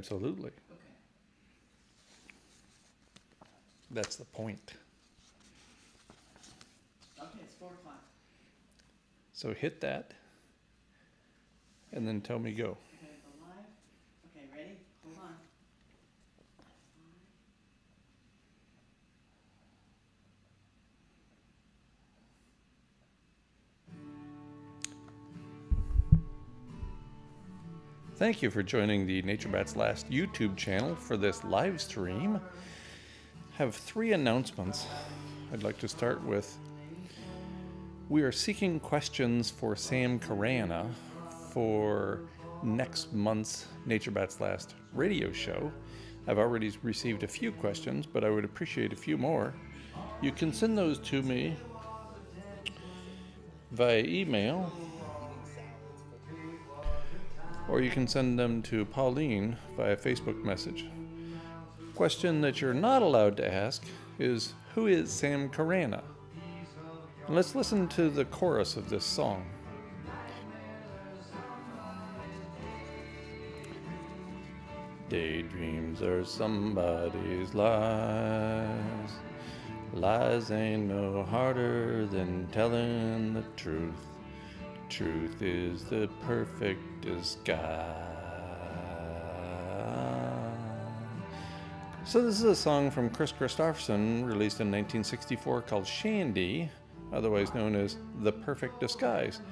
Absolutely. Okay. That's the point. Okay, it's four o'clock. So hit that and then tell me go. Thank you for joining the Nature Bats Last YouTube channel for this live stream. I Have three announcements. I'd like to start with we are seeking questions for Sam Carana for next month's Nature Bats Last radio show. I've already received a few questions, but I would appreciate a few more. You can send those to me via email or you can send them to Pauline via Facebook message. Question that you're not allowed to ask is Who is Sam Carana? And let's listen to the chorus of this song. Daydreams are somebody's lies. Lies ain't no harder than telling the truth. Truth is the perfect disguise. So, this is a song from Kris Kristofferson released in 1964, called Shandy, otherwise known as The Perfect Disguise.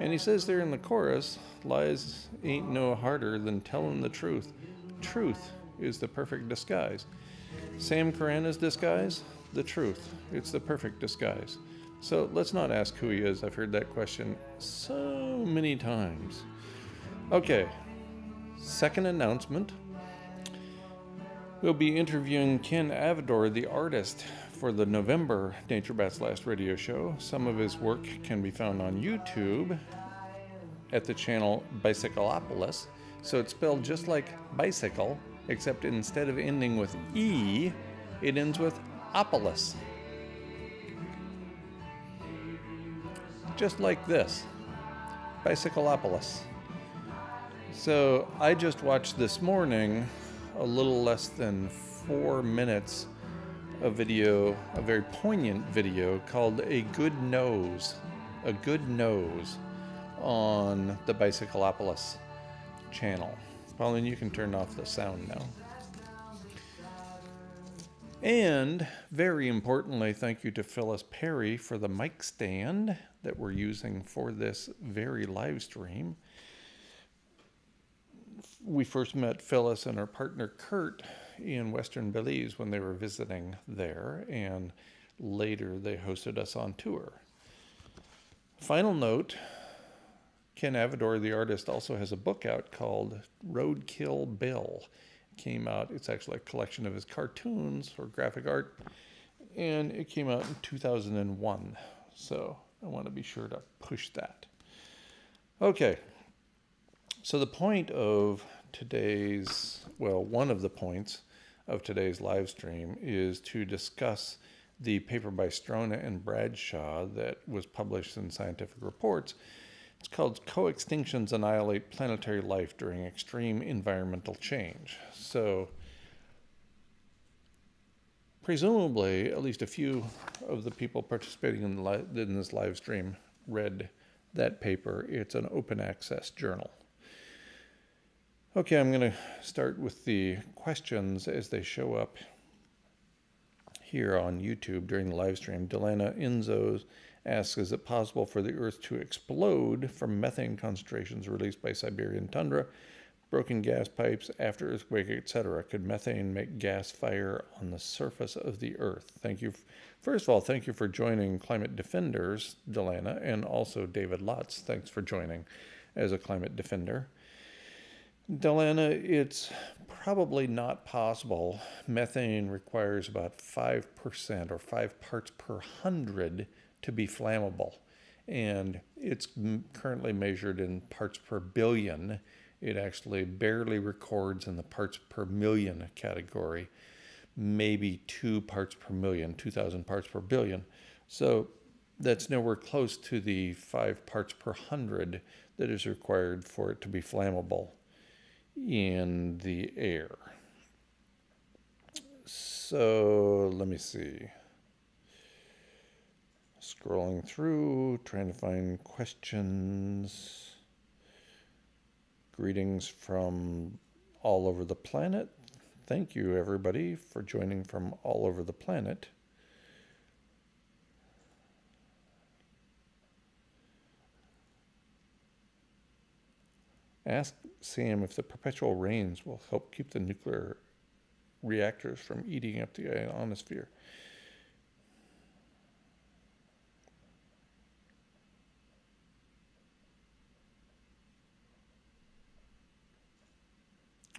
And he says there in the chorus, lies ain't no harder than telling the truth. Truth is the perfect disguise. Sam Carana's disguise? The truth. It's the perfect disguise. So let's not ask who he is. I've heard that question so many times. Okay, second announcement. We'll be interviewing Ken Avidor, the artist, for the November Nature Bats Last radio show. Some of his work can be found on YouTube at the channel Bicyclopolis. So it's spelled just like bicycle, except instead of ending with E, it ends with opolis. Just like this Bicyclopolis. So I just watched this morning a little less than four minutes of video, a very poignant video called A Good Nose. A Good Nose on the Bicyclopolis channel. Pauline, you can turn off the sound now. And very importantly, thank you to Phyllis Perry for the mic stand that we're using for this very live stream. We first met Phyllis and her partner Kurt in Western Belize when they were visiting there, and later they hosted us on tour. Final note Ken Avidor, the artist, also has a book out called Roadkill Bill. Came out, it's actually a collection of his cartoons or graphic art, and it came out in 2001. So I want to be sure to push that. Okay, so the point of today's, well, one of the points of today's live stream is to discuss the paper by Strona and Bradshaw that was published in Scientific Reports it's called Co-Extinctions Annihilate Planetary Life During Extreme Environmental Change. So, presumably, at least a few of the people participating in, li- in this live stream read that paper. It's an open access journal. Okay, I'm going to start with the questions as they show up here on YouTube during the live stream. Delana Inzo's asks, is it possible for the Earth to explode from methane concentrations released by Siberian tundra, broken gas pipes after earthquake, etc.? Could methane make gas fire on the surface of the Earth? Thank you. First of all, thank you for joining Climate Defenders, Delana, and also David Lutz. Thanks for joining as a climate defender. Delana, it's probably not possible. Methane requires about 5% or 5 parts per hundred to be flammable. And it's currently measured in parts per billion. It actually barely records in the parts per million category, maybe two parts per million, 2,000 parts per billion. So that's nowhere close to the five parts per hundred that is required for it to be flammable. in the air. So let me see. Scrolling through, trying to find questions. Greetings from all over the planet. Thank you, everybody, for joining from all over the planet. Ask Sam if the perpetual rains will help keep the nuclear reactors from eating up the ionosphere.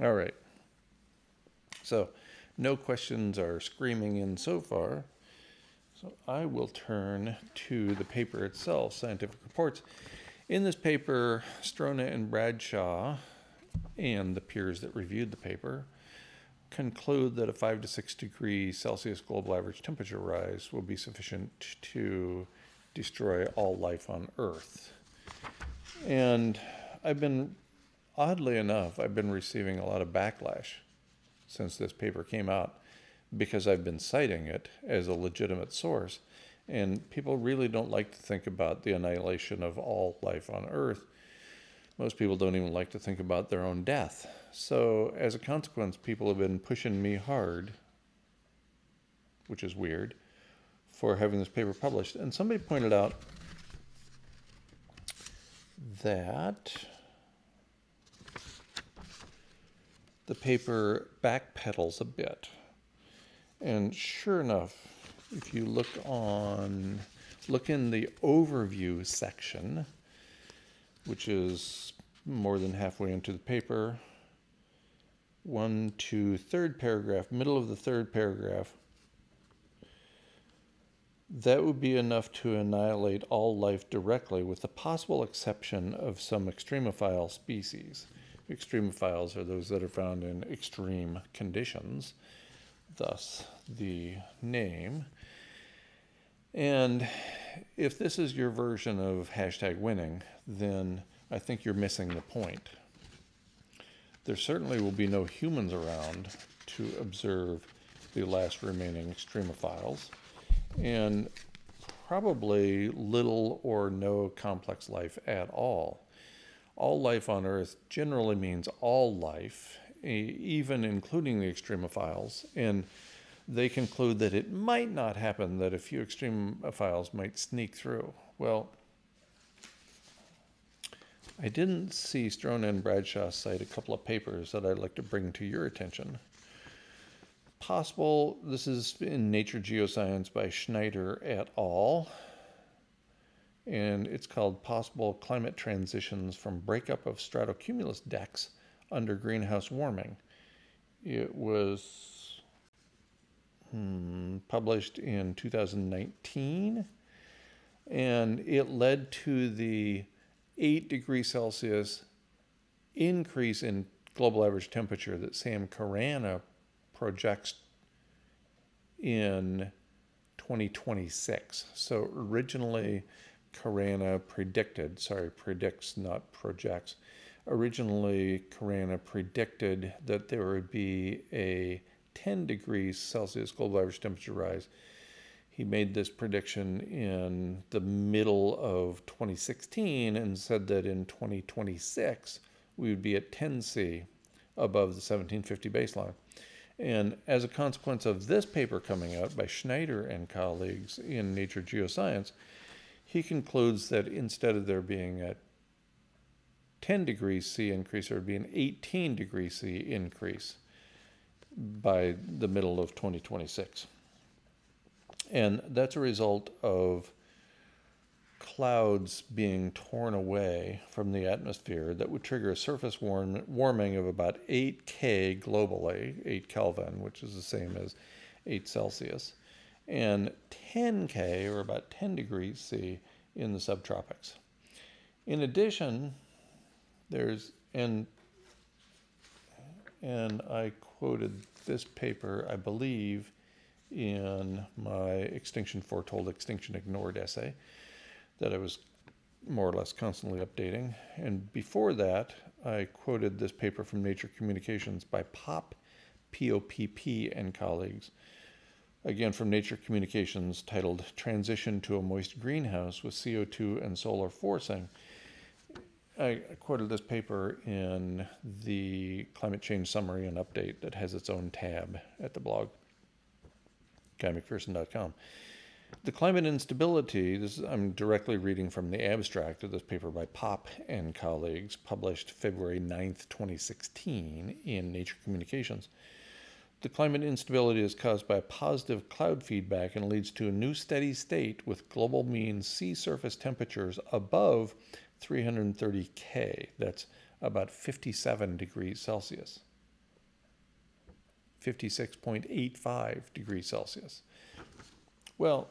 All right. So, no questions are screaming in so far. So, I will turn to the paper itself, Scientific Reports. In this paper, Strona and Bradshaw and the peers that reviewed the paper conclude that a 5 to 6 degree Celsius global average temperature rise will be sufficient to destroy all life on Earth. And I've been, oddly enough, I've been receiving a lot of backlash since this paper came out because I've been citing it as a legitimate source. And people really don't like to think about the annihilation of all life on Earth. Most people don't even like to think about their own death. So, as a consequence, people have been pushing me hard, which is weird, for having this paper published. And somebody pointed out that the paper backpedals a bit. And sure enough, if you look on, look in the overview section, which is more than halfway into the paper, one to third paragraph, middle of the third paragraph, that would be enough to annihilate all life directly, with the possible exception of some extremophile species. Extremophiles are those that are found in extreme conditions, thus the name. And if this is your version of hashtag winning, then I think you're missing the point. There certainly will be no humans around to observe the last remaining extremophiles, and probably little or no complex life at all. All life on Earth generally means all life, even including the extremophiles, and they conclude that it might not happen that a few extremophiles might sneak through. Well, I didn't see Strona and Bradshaw cite a couple of papers that I'd like to bring to your attention. Possible, this is in Nature Geoscience by Schneider et al. And it's called Possible Climate Transitions from Breakup of Stratocumulus Decks Under Greenhouse Warming. It was hmm, published in 2019, and it led to the 8 degrees Celsius increase in global average temperature that Sam Carana projects in 2026. So originally, Carana predicted, sorry, predicts, not projects. Originally, Carana predicted that there would be a 10 degrees Celsius global average temperature rise. He made this prediction in the middle of 2016 and said that in 2026 we would be at 10C above the 1750 baseline. And as a consequence of this paper coming out by Schneider and colleagues in Nature Geoscience, he concludes that instead of there being a 10 degrees C increase, there would be an 18 degrees C increase by the middle of 2026. And that's a result of clouds being torn away from the atmosphere that would trigger a surface warm, warming of about 8 K globally, 8 Kelvin, which is the same as 8 Celsius, and 10 K, or about 10 degrees C, in the subtropics. In addition, there's, and, and I quoted this paper, I believe, in my Extinction Foretold, Extinction Ignored essay that I was more or less constantly updating. And before that, I quoted this paper from Nature Communications by Popp, P-O-P-P, and colleagues. Again, from Nature Communications, titled Transition to a Moist Greenhouse with CO2 and Solar Forcing. I quoted this paper in the climate change summary and update that has its own tab at the blog, guymcpherson.com. The climate instability, this is, I'm directly reading from the abstract of this paper by Popp and colleagues, published February 9th, 2016 in Nature Communications. The climate instability is caused by positive cloud feedback and leads to a new steady state with global mean sea surface temperatures above 330 K. That's about 57 degrees Celsius. 56.85 degrees Celsius. Well,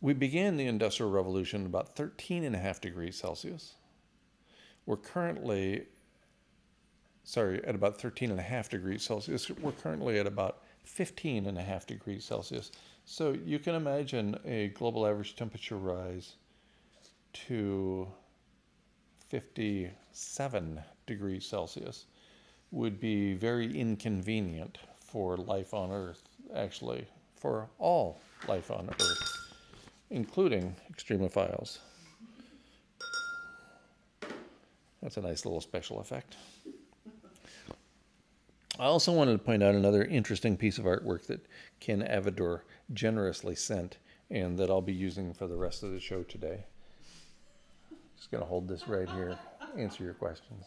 we began the Industrial Revolution about 13 and a half degrees Celsius. We're currently, sorry, at about 13 and a half degrees Celsius. We're currently at about 15 and a half degrees Celsius. So you can imagine a global average temperature rise to 57 degrees Celsius would be very inconvenient for life on Earth, actually, for all life on Earth, including extremophiles. That's a nice little special effect. I also wanted to point out another interesting piece of artwork that Ken Avidor generously sent and that I'll be using for the rest of the show today. Just going to hold this right here, answer your questions.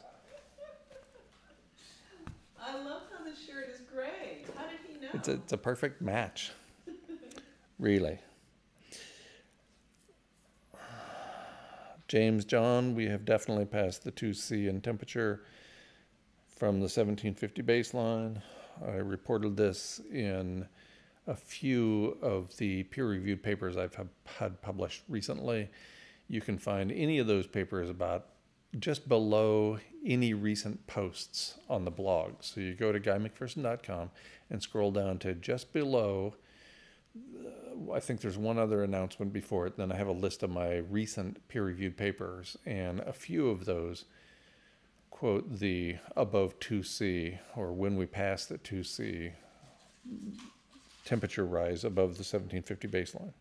I love how the shirt is gray. How did he know? It's a, it's a perfect match, really. James John, we have definitely passed the 2C in temperature from the 1750 baseline. I reported this in a few of the peer-reviewed papers I've had published recently. You can find any of those papers about just below any recent posts on the blog. So you go to guymcpherson.com and scroll down to just below. Uh, I think there's one other announcement before it. Then I have a list of my recent peer-reviewed papers, and a few of those quote the above 2C or when we pass the 2C temperature rise above the 1750 baseline.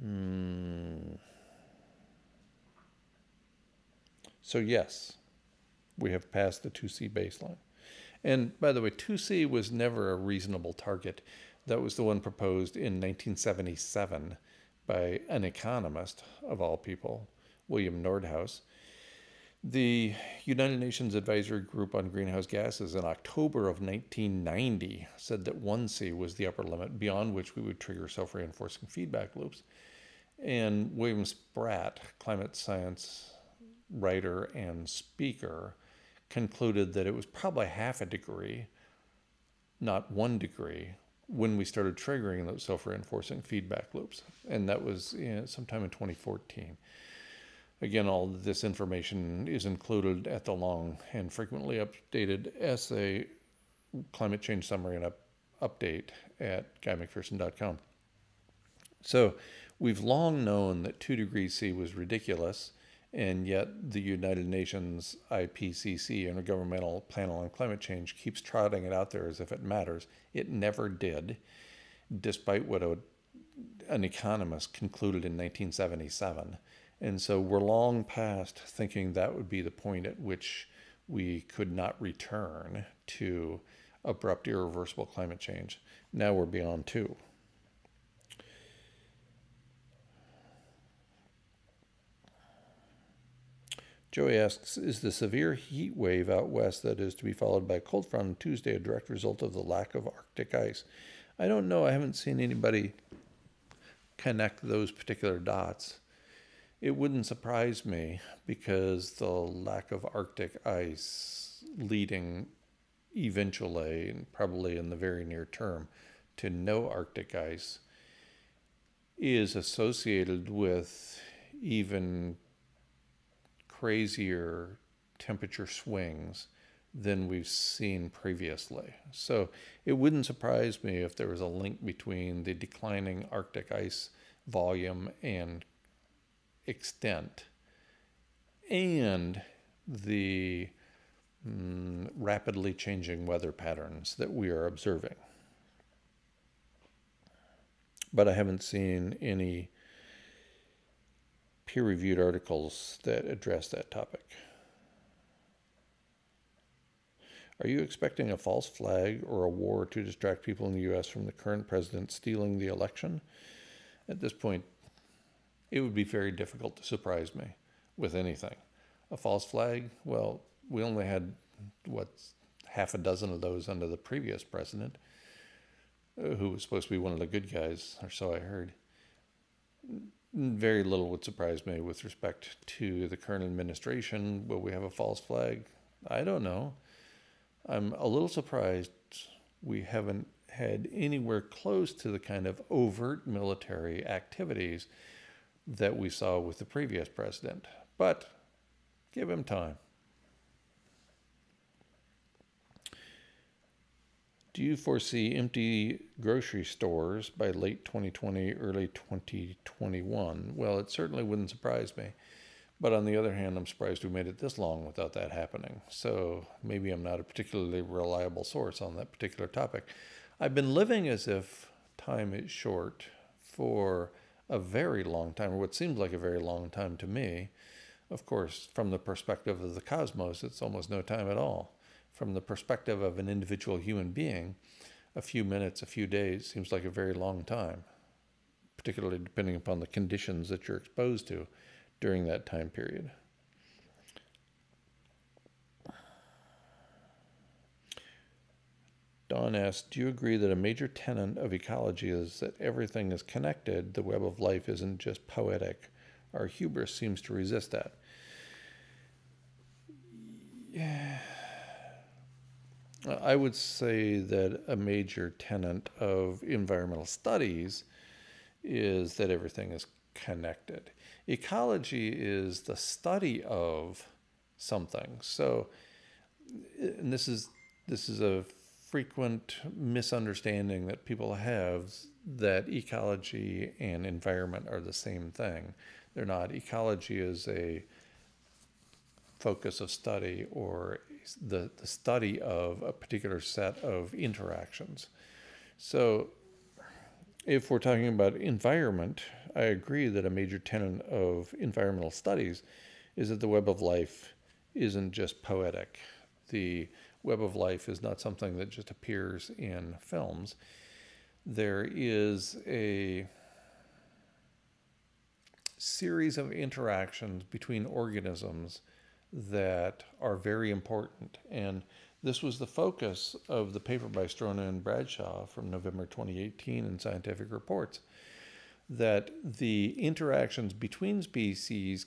Mm. So yes, we have passed the 2C baseline. And by the way, 2C was never a reasonable target. That was the one proposed in 1977 by an economist, of all people, William Nordhaus. The United Nations Advisory Group on Greenhouse Gases in October of 1990 said that 1C was the upper limit beyond which we would trigger self reinforcing feedback loops. And William Spratt, climate science writer and speaker, concluded that it was probably half a degree, not one degree, when we started triggering those self reinforcing feedback loops. And that was you know, sometime in 2014. Again, all this information is included at the long and frequently updated essay climate change summary and up, update at guymcpherson.com. So we've long known that 2 degrees C was ridiculous, and yet the United Nations IPCC, Intergovernmental Panel on Climate Change, keeps trotting it out there as if it matters. It never did, despite what a, an economist concluded in 1977. And so we're long past thinking that would be the point at which we could not return to abrupt, irreversible climate change. Now we're beyond two. Joey asks, is the severe heat wave out west that is to be followed by a cold front on Tuesday a direct result of the lack of Arctic ice? I don't know. I haven't seen anybody connect those particular dots. It wouldn't surprise me because the lack of Arctic ice leading eventually, and probably in the very near term, to no Arctic ice is associated with even crazier temperature swings than we've seen previously. So it wouldn't surprise me if there was a link between the declining Arctic ice volume and extent and the mm, rapidly changing weather patterns that we are observing. But I haven't seen any peer reviewed articles that address that topic. Are you expecting a false flag or a war to distract people in the US from the current president stealing the election? At this point, it would be very difficult to surprise me with anything. A false flag? Well, we only had, what, half a dozen of those under the previous president, uh, who was supposed to be one of the good guys, or so I heard. Very little would surprise me with respect to the current administration. Will we have a false flag? I don't know. I'm a little surprised we haven't had anywhere close to the kind of overt military activities that we saw with the previous president. But give him time. Do you foresee empty grocery stores by late 2020, early 2021? Well, it certainly wouldn't surprise me. But on the other hand, I'm surprised we made it this long without that happening. So maybe I'm not a particularly reliable source on that particular topic. I've been living as if time is short for a very long time, or what seems like a very long time to me. Of course, from the perspective of the cosmos, it's almost no time at all. From the perspective of an individual human being, a few minutes, a few days seems like a very long time, particularly depending upon the conditions that you're exposed to during that time period. Do you agree that a major tenet of ecology is that everything is connected, the web of life isn't just poetic? Our hubris seems to resist that. Yeah. I would say that a major tenet of environmental studies is that everything is connected. Ecology is the study of something. So, and this is this is a frequent misunderstanding that people have that ecology and environment are the same thing. They're not. Ecology is a focus of study or the, the study of a particular set of interactions. So, if we're talking about environment, I agree that a major tenet of environmental studies is that the web of life isn't just poetic. The web of life is not something that just appears in films. There is a series of interactions between organisms that are very important. And this was the focus of the paper by Strona and Bradshaw from November 2018 in Scientific Reports that the interactions between species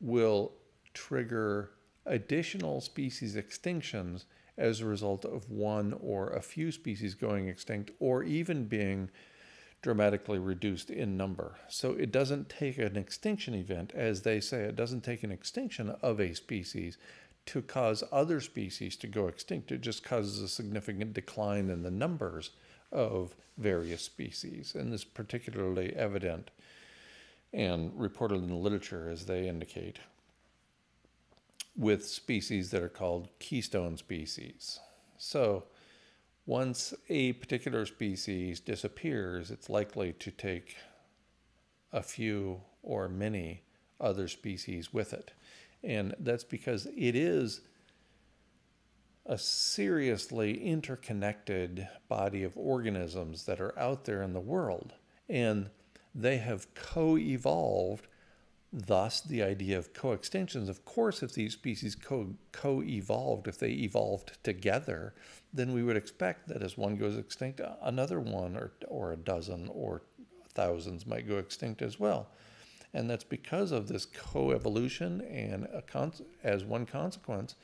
will trigger additional species extinctions as a result of one or a few species going extinct or even being dramatically reduced in number. So it doesn't take an extinction event, as they say, it doesn't take an extinction of a species to cause other species to go extinct. It just causes a significant decline in the numbers of various species. And this is particularly evident and reported in the literature as they indicate with species that are called keystone species. So once a particular species disappears, it's likely to take a few or many other species with it. And that's because it is a seriously interconnected body of organisms that are out there in the world. And they have co evolved, thus, the idea of coextinctions. Of course, if these species co evolved, if they evolved together, then we would expect that as one goes extinct, another one or, or a dozen or thousands might go extinct as well. And that's because of this coevolution and as one consequence,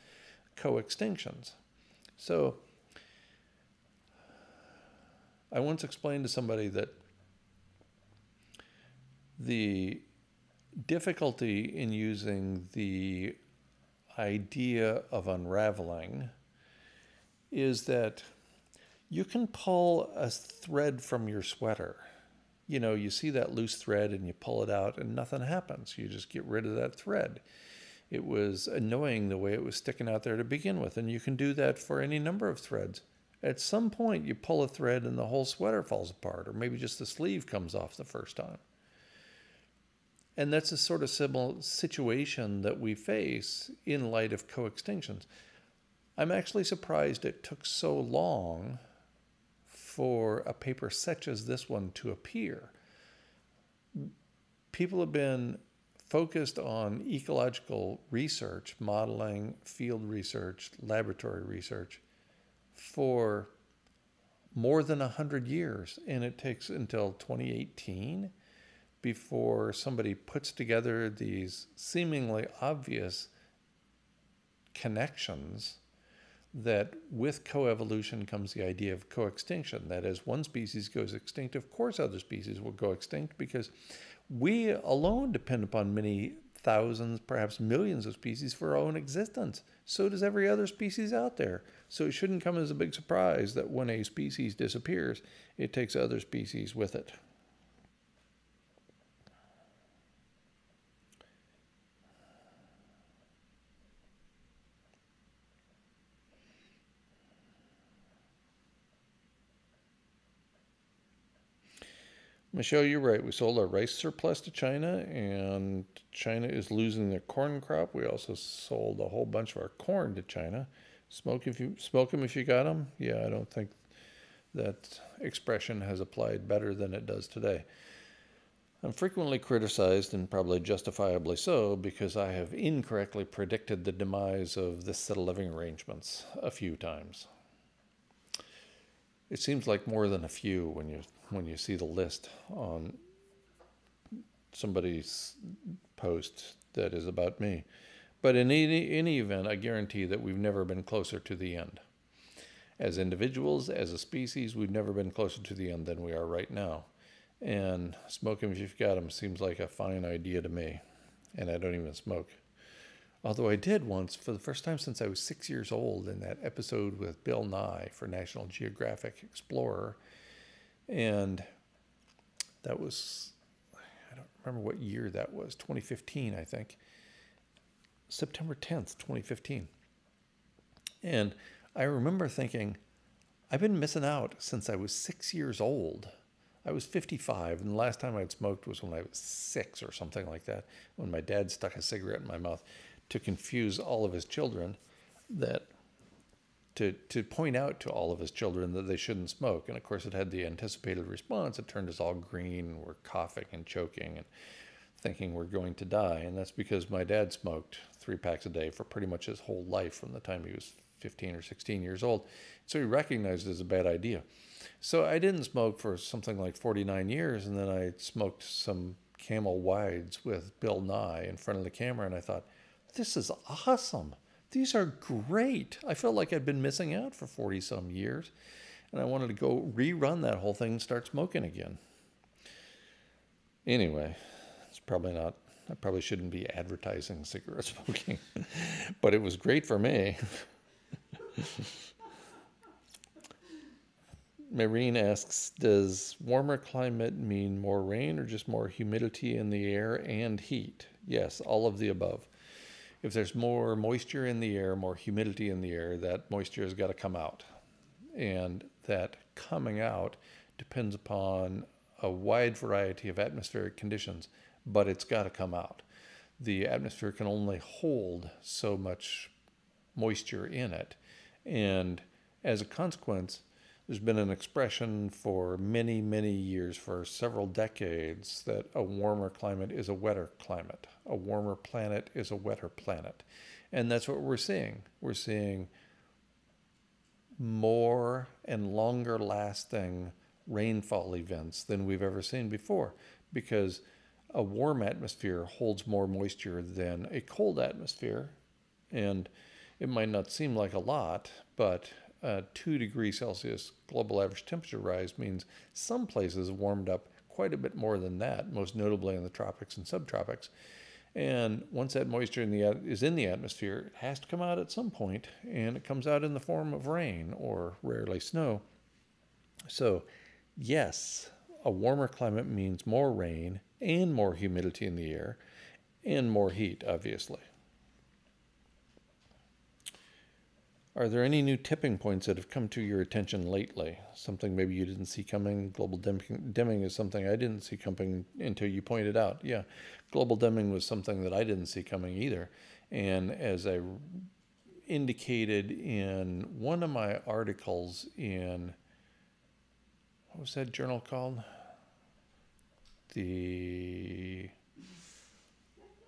co-extinctions. So I once explained to somebody that the difficulty in using the idea of unraveling is that you can pull a thread from your sweater you know, you see that loose thread and you pull it out and nothing happens. You just get rid of that thread. It was annoying the way it was sticking out there to begin with, and you can do that for any number of threads. At some point, you pull a thread and the whole sweater falls apart, or maybe just the sleeve comes off the first time. And that's a sort of similar situation that we face in light of co-extinctions. I'm actually surprised it took so long for a paper such as this one to appear. People have been focused on ecological research, modeling, field research, laboratory research for more than 100 years. And it takes until 2018 before somebody puts together these seemingly obvious connections that with coevolution comes the idea of coextinction. That as one species goes extinct, of course other species will go extinct because we alone depend upon many thousands, perhaps millions of species for our own existence. So does every other species out there. So it shouldn't come as a big surprise that when a species disappears, it takes other species with it. Michelle, you're right. We sold our rice surplus to China, and China is losing their corn crop. We also sold a whole bunch of our corn to China. Smoke if you smoke them if you got them. Yeah, I don't think that expression has applied better than it does today. I'm frequently criticized, and probably justifiably so, because I have incorrectly predicted the demise of this set of living arrangements a few times. It seems like more than a few when you when you see the list on somebody's post that is about me. But in any, any event, I guarantee that we've never been closer to the end. As individuals, as a species, we've never been closer to the end than we are right now. And smoking if you've got them seems like a fine idea to me. And I don't even smoke. Although I did once, for the first time since I was six years old, in that episode with Bill Nye for National Geographic Explorer, and that was, I don't remember what year that was, 2015, I think. September 10th, 2015. And I remember thinking, I've been missing out since I was six years old. I was 55, and the last time I'd smoked was when I was six or something like that, when my dad stuck a cigarette in my mouth to confuse all of his children that to, to point out to all of his children that they shouldn't smoke. And of course, it had the anticipated response. It turned us all green. We're coughing and choking and thinking we're going to die. And that's because my dad smoked three packs a day for pretty much his whole life from the time he was 15 or 16 years old. So he recognized it as a bad idea. So I didn't smoke for something like 49 years. And then I smoked some camel wides with Bill Nye in front of the camera. And I thought, this is awesome. These are great. I felt like I'd been missing out for 40 some years, and I wanted to go rerun that whole thing and start smoking again. Anyway, it's probably not, I probably shouldn't be advertising cigarette smoking, but it was great for me. Marine asks Does warmer climate mean more rain or just more humidity in the air and heat? Yes, all of the above if there's more moisture in the air, more humidity in the air, that moisture has got to come out. And that coming out depends upon a wide variety of atmospheric conditions, but it's got to come out. The atmosphere can only hold so much moisture in it. And as a consequence, there's been an expression for many, many years, for several decades, that a warmer climate is a wetter climate. A warmer planet is a wetter planet. And that's what we're seeing. We're seeing more and longer lasting rainfall events than we've ever seen before because a warm atmosphere holds more moisture than a cold atmosphere. And it might not seem like a lot, but uh, 2 degrees Celsius global average temperature rise means some places warmed up quite a bit more than that, most notably in the tropics and subtropics. And once that moisture in the, is in the atmosphere, it has to come out at some point, and it comes out in the form of rain or rarely snow. So, yes, a warmer climate means more rain and more humidity in the air and more heat, obviously. Are there any new tipping points that have come to your attention lately? Something maybe you didn't see coming? Global dimming, dimming is something I didn't see coming until you pointed out. Yeah, global dimming was something that I didn't see coming either. And as I indicated in one of my articles in, what was that journal called? The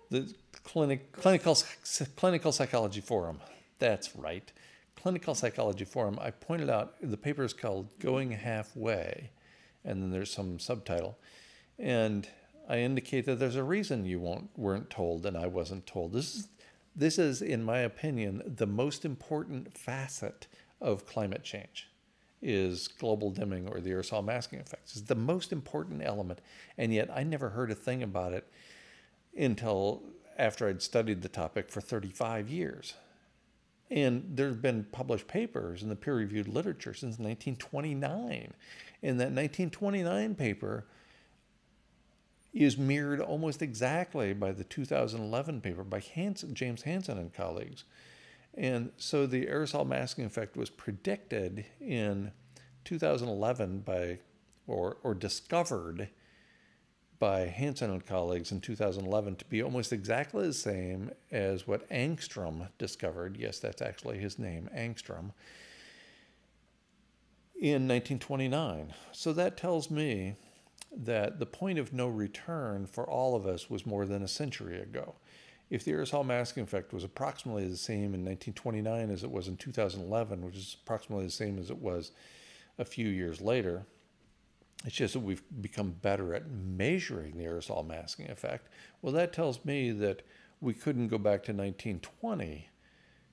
the clinic clinical clinical psychology forum. That's right clinical psychology forum, I pointed out the paper is called Going Halfway, and then there's some subtitle. And I indicate that there's a reason you won't, weren't told and I wasn't told. This is, this is, in my opinion, the most important facet of climate change is global dimming or the aerosol masking effects. It's the most important element, and yet I never heard a thing about it until after I'd studied the topic for 35 years. And there have been published papers in the peer reviewed literature since 1929. And that 1929 paper is mirrored almost exactly by the 2011 paper by Hansen, James Hansen and colleagues. And so the aerosol masking effect was predicted in 2011 by, or, or discovered by Hansen and colleagues in 2011 to be almost exactly the same as what Angstrom discovered. Yes, that's actually his name, Angstrom, in 1929. So that tells me that the point of no return for all of us was more than a century ago. If the aerosol masking effect was approximately the same in 1929 as it was in 2011, which is approximately the same as it was a few years later, it's just that we've become better at measuring the aerosol masking effect. Well, that tells me that we couldn't go back to 1920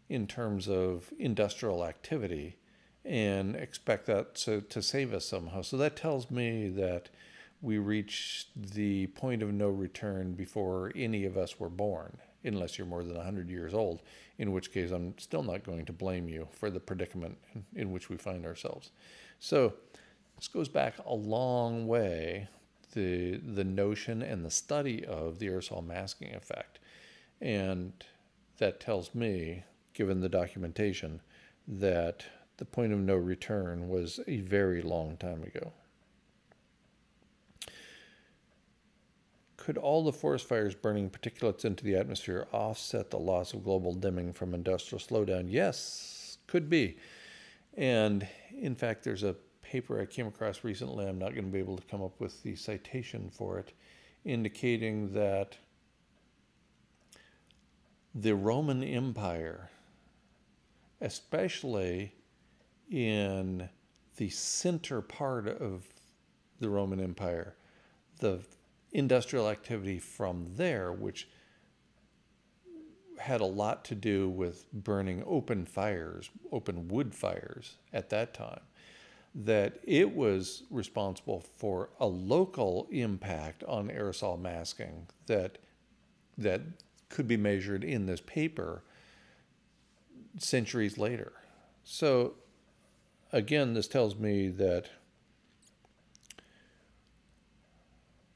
in terms of industrial activity and expect that to, to save us somehow. So that tells me that we reached the point of no return before any of us were born, unless you're more than 100 years old, in which case I'm still not going to blame you for the predicament in, which we find ourselves. So this goes back a long way, the, the notion and the study of the aerosol masking effect. And that tells me, given the documentation, that the point of no return was a very long time ago. Could all the forest fires burning particulates into the atmosphere offset the loss of global dimming from industrial slowdown? Yes, could be. And in fact, there's a paper I came across recently, I'm not going to be able to come up with the citation for it, indicating that the Roman Empire, especially in the center part of the Roman Empire, the industrial activity from there, which had a lot to do with burning open fires, open wood fires at that time that it was responsible for a local impact on aerosol masking that that could be measured in this paper centuries later. So again, this tells me that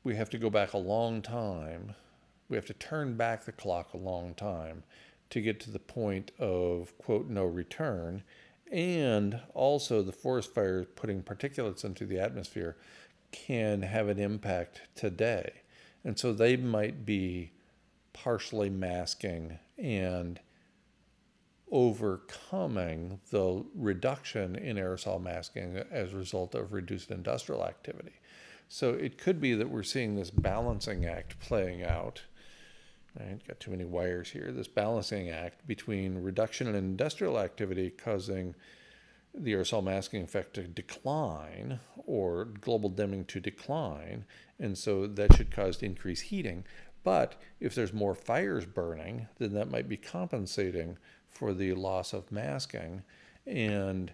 we have to go back a long time. We have to turn back the clock a long time to get to the point of, quote, no return and also the forest fires putting particulates into the atmosphere can have an impact today. And so they might be partially masking and overcoming the reduction in aerosol masking as a result of reduced industrial activity. So it could be that we're seeing this balancing act playing out Right, got too many wires here. This balancing act between reduction in industrial activity causing the aerosol masking effect to decline or global dimming to decline. And so that should cause increased heating. But if there's more fires burning, then that might be compensating for the loss of masking and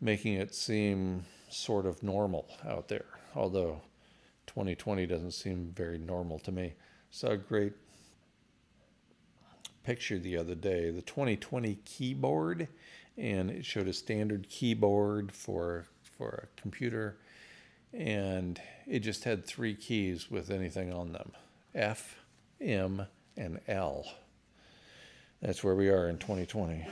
making it seem sort of normal out there. Although 2020 doesn't seem very normal to me. A great picture the other day, the 2020 keyboard, and it showed a standard keyboard for for a computer, and it just had three keys with anything on them F, M, and L. That's where we are in 2020.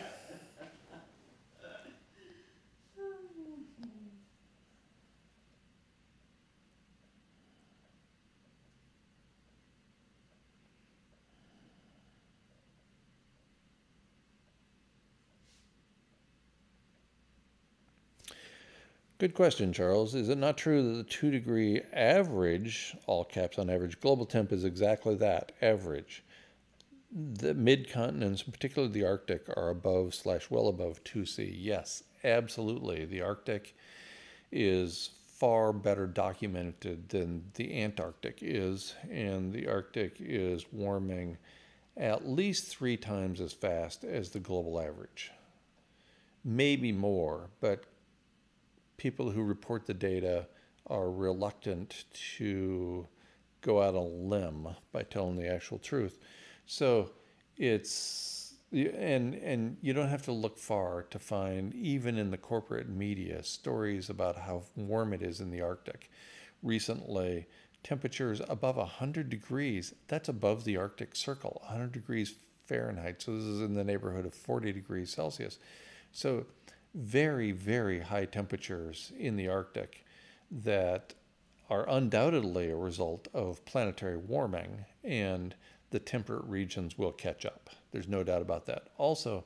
Good question, Charles. Is it not true that the two degree average, all caps on average, global temp is exactly that, average? The mid continents, particularly the Arctic, are above slash well above 2C. Yes, absolutely. The Arctic is far better documented than the Antarctic is, and the Arctic is warming at least three times as fast as the global average. Maybe more, but people who report the data are reluctant to go out on a limb by telling the actual truth. So it's and and you don't have to look far to find even in the corporate media stories about how warm it is in the Arctic. Recently, temperatures above 100 degrees, that's above the Arctic Circle, 100 degrees Fahrenheit. So this is in the neighborhood of 40 degrees Celsius. So very, very high temperatures in the Arctic that are undoubtedly a result of planetary warming, and the temperate regions will catch up. There's no doubt about that. Also,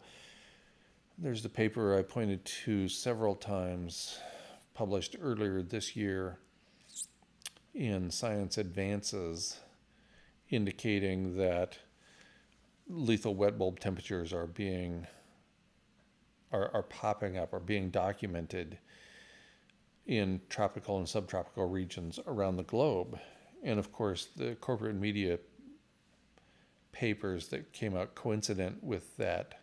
there's the paper I pointed to several times, published earlier this year in Science Advances, indicating that lethal wet bulb temperatures are being are, are popping up, are being documented in tropical and subtropical regions around the globe. And of course, the corporate media papers that came out coincident with that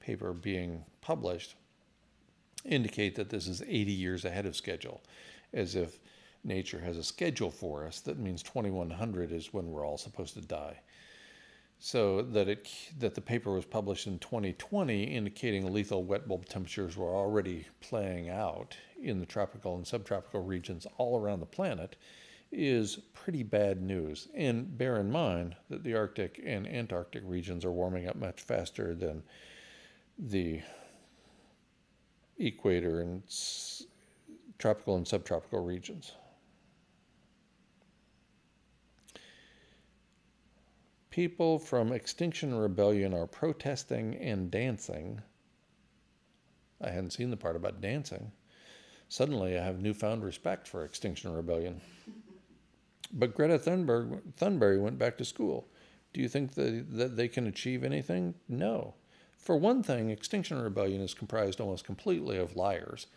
paper being published indicate that this is 80 years ahead of schedule, as if nature has a schedule for us that means 2100 is when we're all supposed to die so that it that the paper was published in 2020 indicating lethal wet bulb temperatures were already playing out in the tropical and subtropical regions all around the planet is pretty bad news. And bear in mind that the arctic and antarctic regions are warming up much faster than the equator and tropical and subtropical regions people from Extinction Rebellion are protesting and dancing. I hadn't seen the part about dancing. Suddenly, I have newfound respect for Extinction Rebellion. But Greta Thunberg, Thunberg went back to school. Do you think that, they can achieve anything? No. For one thing, Extinction Rebellion is comprised almost completely of liars.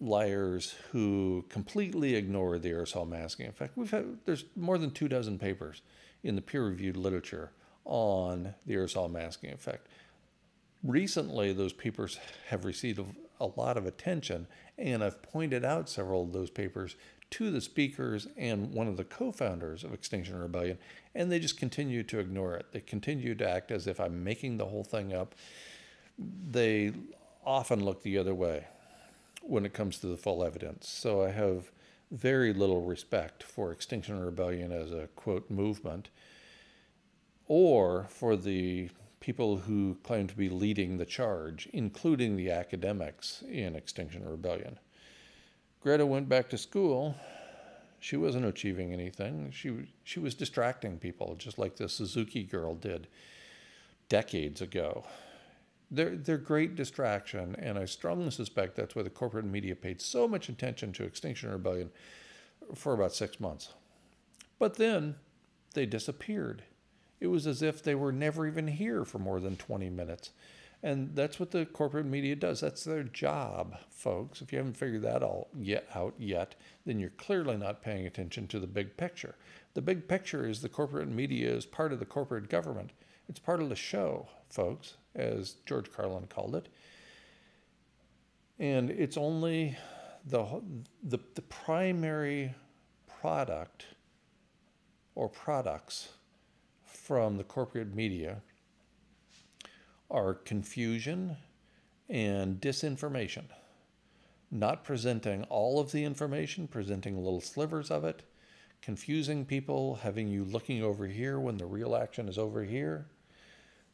Liars who completely ignore the aerosol masking effect. We've had, there's more than two dozen papers in the peer reviewed literature on the aerosol masking effect. Recently, those papers have received a lot of attention, and I've pointed out several of those papers to the speakers and one of the co founders of Extinction Rebellion, and they just continue to ignore it. They continue to act as if I'm making the whole thing up. They often look the other way when it comes to the full evidence. So I have very little respect for Extinction Rebellion as a quote movement or for the people who claim to be leading the charge, including the academics in Extinction Rebellion. Greta went back to school. She wasn't achieving anything. She, she was distracting people, just like the Suzuki girl did decades ago. They're, they're great distraction, and I strongly suspect that's why the corporate media paid so much attention to Extinction Rebellion for about six months. But then they disappeared. It was as if they were never even here for more than 20 minutes. And that's what the corporate media does. That's their job, folks. If you haven't figured that all yet out yet, then you're clearly not paying attention to the big picture. The big picture is the corporate media is part of the corporate government. It's part of the show, folks, as George Carlin called it. And it's only the, the, the primary product or products from the corporate media are confusion and disinformation. not presenting all of the information, presenting little slivers of it, confusing people, having you looking over here when the real action is over here.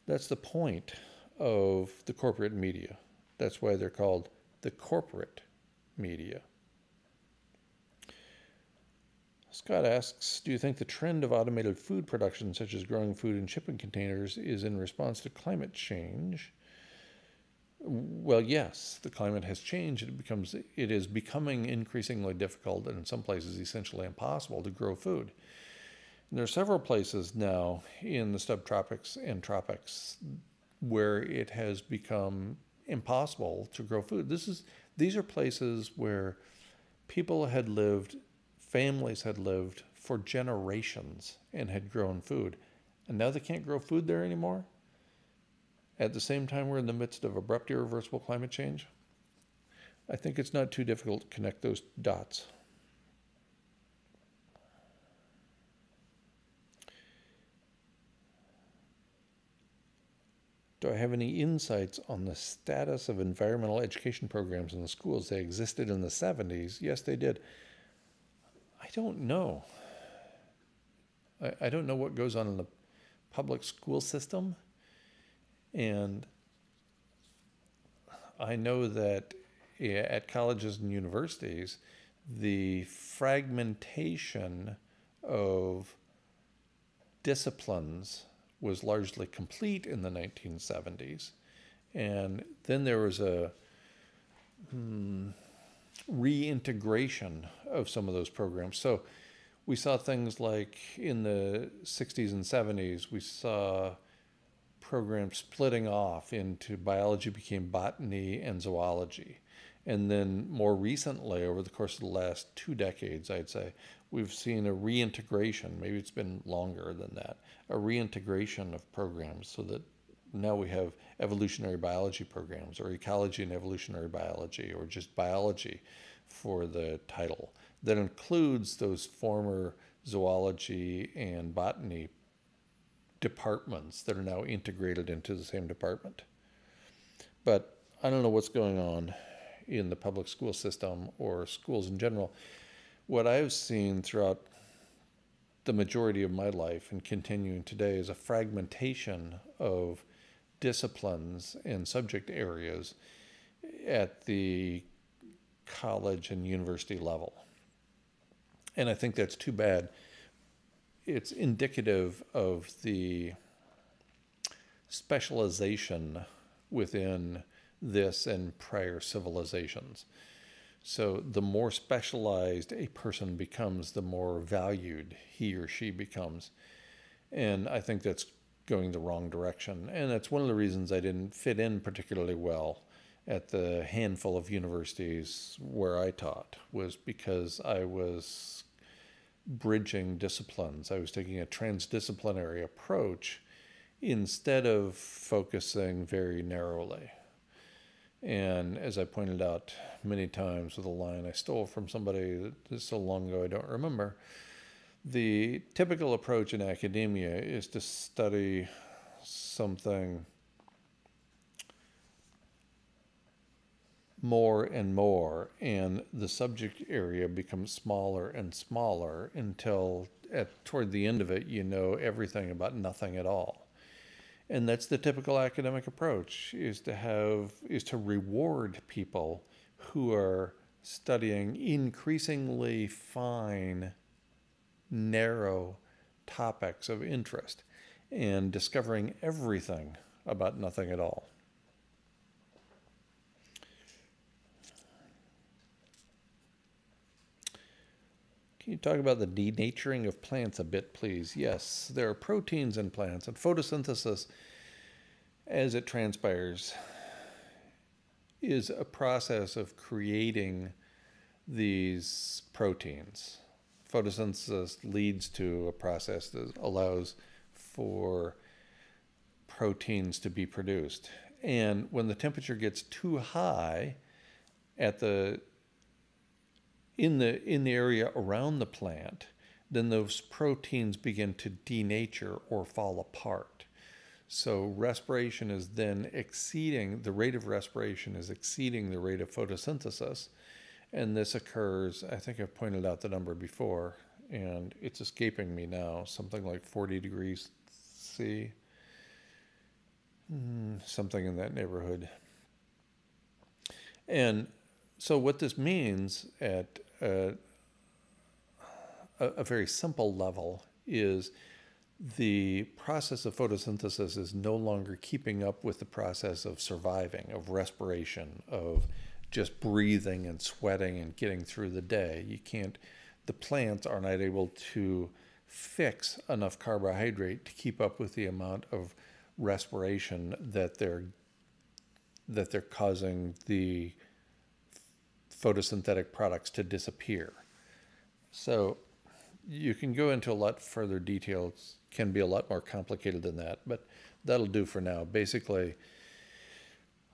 That's the point of the corporate media. That's why they're called the corporate media. Scott asks Do you think the trend of automated food production, such as growing food in shipping containers, is in response to climate change? Well, yes, the climate has changed. It becomes it is becoming increasingly difficult and in some places essentially impossible to grow food. And there are several places now in the subtropics and tropics where it has become impossible to grow food. This is these are places where people had lived families had lived for generations and had grown food. And now they can't grow food there anymore? At the same time, we're in the midst of abrupt, irreversible climate change? I think it's not too difficult to connect those dots. Do I have any insights on the status of environmental education programs in the schools? They existed in the 70s. Yes, they did. I don't know. I, I don't know what goes on in the public school system. And I know that at colleges and universities, the fragmentation of disciplines was largely complete in the 1970s. And then there was a, hmm, reintegration of some of those programs. So we saw things like in the 60s and 70s, we saw programs splitting off into biology became botany and zoology. And then more recently, over the course of the last two decades, I'd say, we've seen a reintegration, maybe it's been longer than that, a reintegration of programs so that now we have evolutionary biology programs or ecology and evolutionary biology or just biology for the title that includes those former zoology and botany departments that are now integrated into the same department. But I don't know what's going on in the public school system or schools in general. What I've seen throughout the majority of my life and continuing today is a fragmentation of disciplines and subject areas at the college and university level. And I think that's too bad. It's indicative of the specialization within this and prior civilizations. So the more specialized a person becomes, the more valued he or she becomes. And I think that's going the wrong direction. And that's one of the reasons I didn't fit in particularly well at the handful of universities where I taught was because I was bridging disciplines. I was taking a transdisciplinary approach instead of focusing very narrowly. And as I pointed out many times with a line I stole from somebody that so long ago I don't remember, the typical approach in academia is to study something more and more, and the subject area becomes smaller and smaller until at toward the end of it you know everything about nothing at all. And that's the typical academic approach is to have is to reward people who are studying increasingly fine narrow topics of interest and discovering everything about nothing at all. Can you talk about the denaturing of plants a bit, please? Yes, there are proteins in plants, and photosynthesis, as it transpires, is a process of creating these proteins photosynthesis leads to a process that allows for proteins to be produced. And when the temperature gets too high at the in the in the area around the plant, then those proteins begin to denature or fall apart. So respiration is then exceeding, the rate of respiration is exceeding the rate of photosynthesis. And this occurs, I think I've pointed out the number before, and it's escaping me now, something like 40 degrees C, Mm, something in that neighborhood. And so, what this means at uh, a, a very simple level is the process of photosynthesis is no longer keeping up with the process of surviving, of respiration, of just breathing and sweating and getting through the day. You can't, the plants are not able to fix enough carbohydrate to keep up with the amount of respiration that they're that they're causing the photosynthetic products to disappear. So you can go into a lot further details, can be a lot more complicated than that, but that'll do for now. Basically,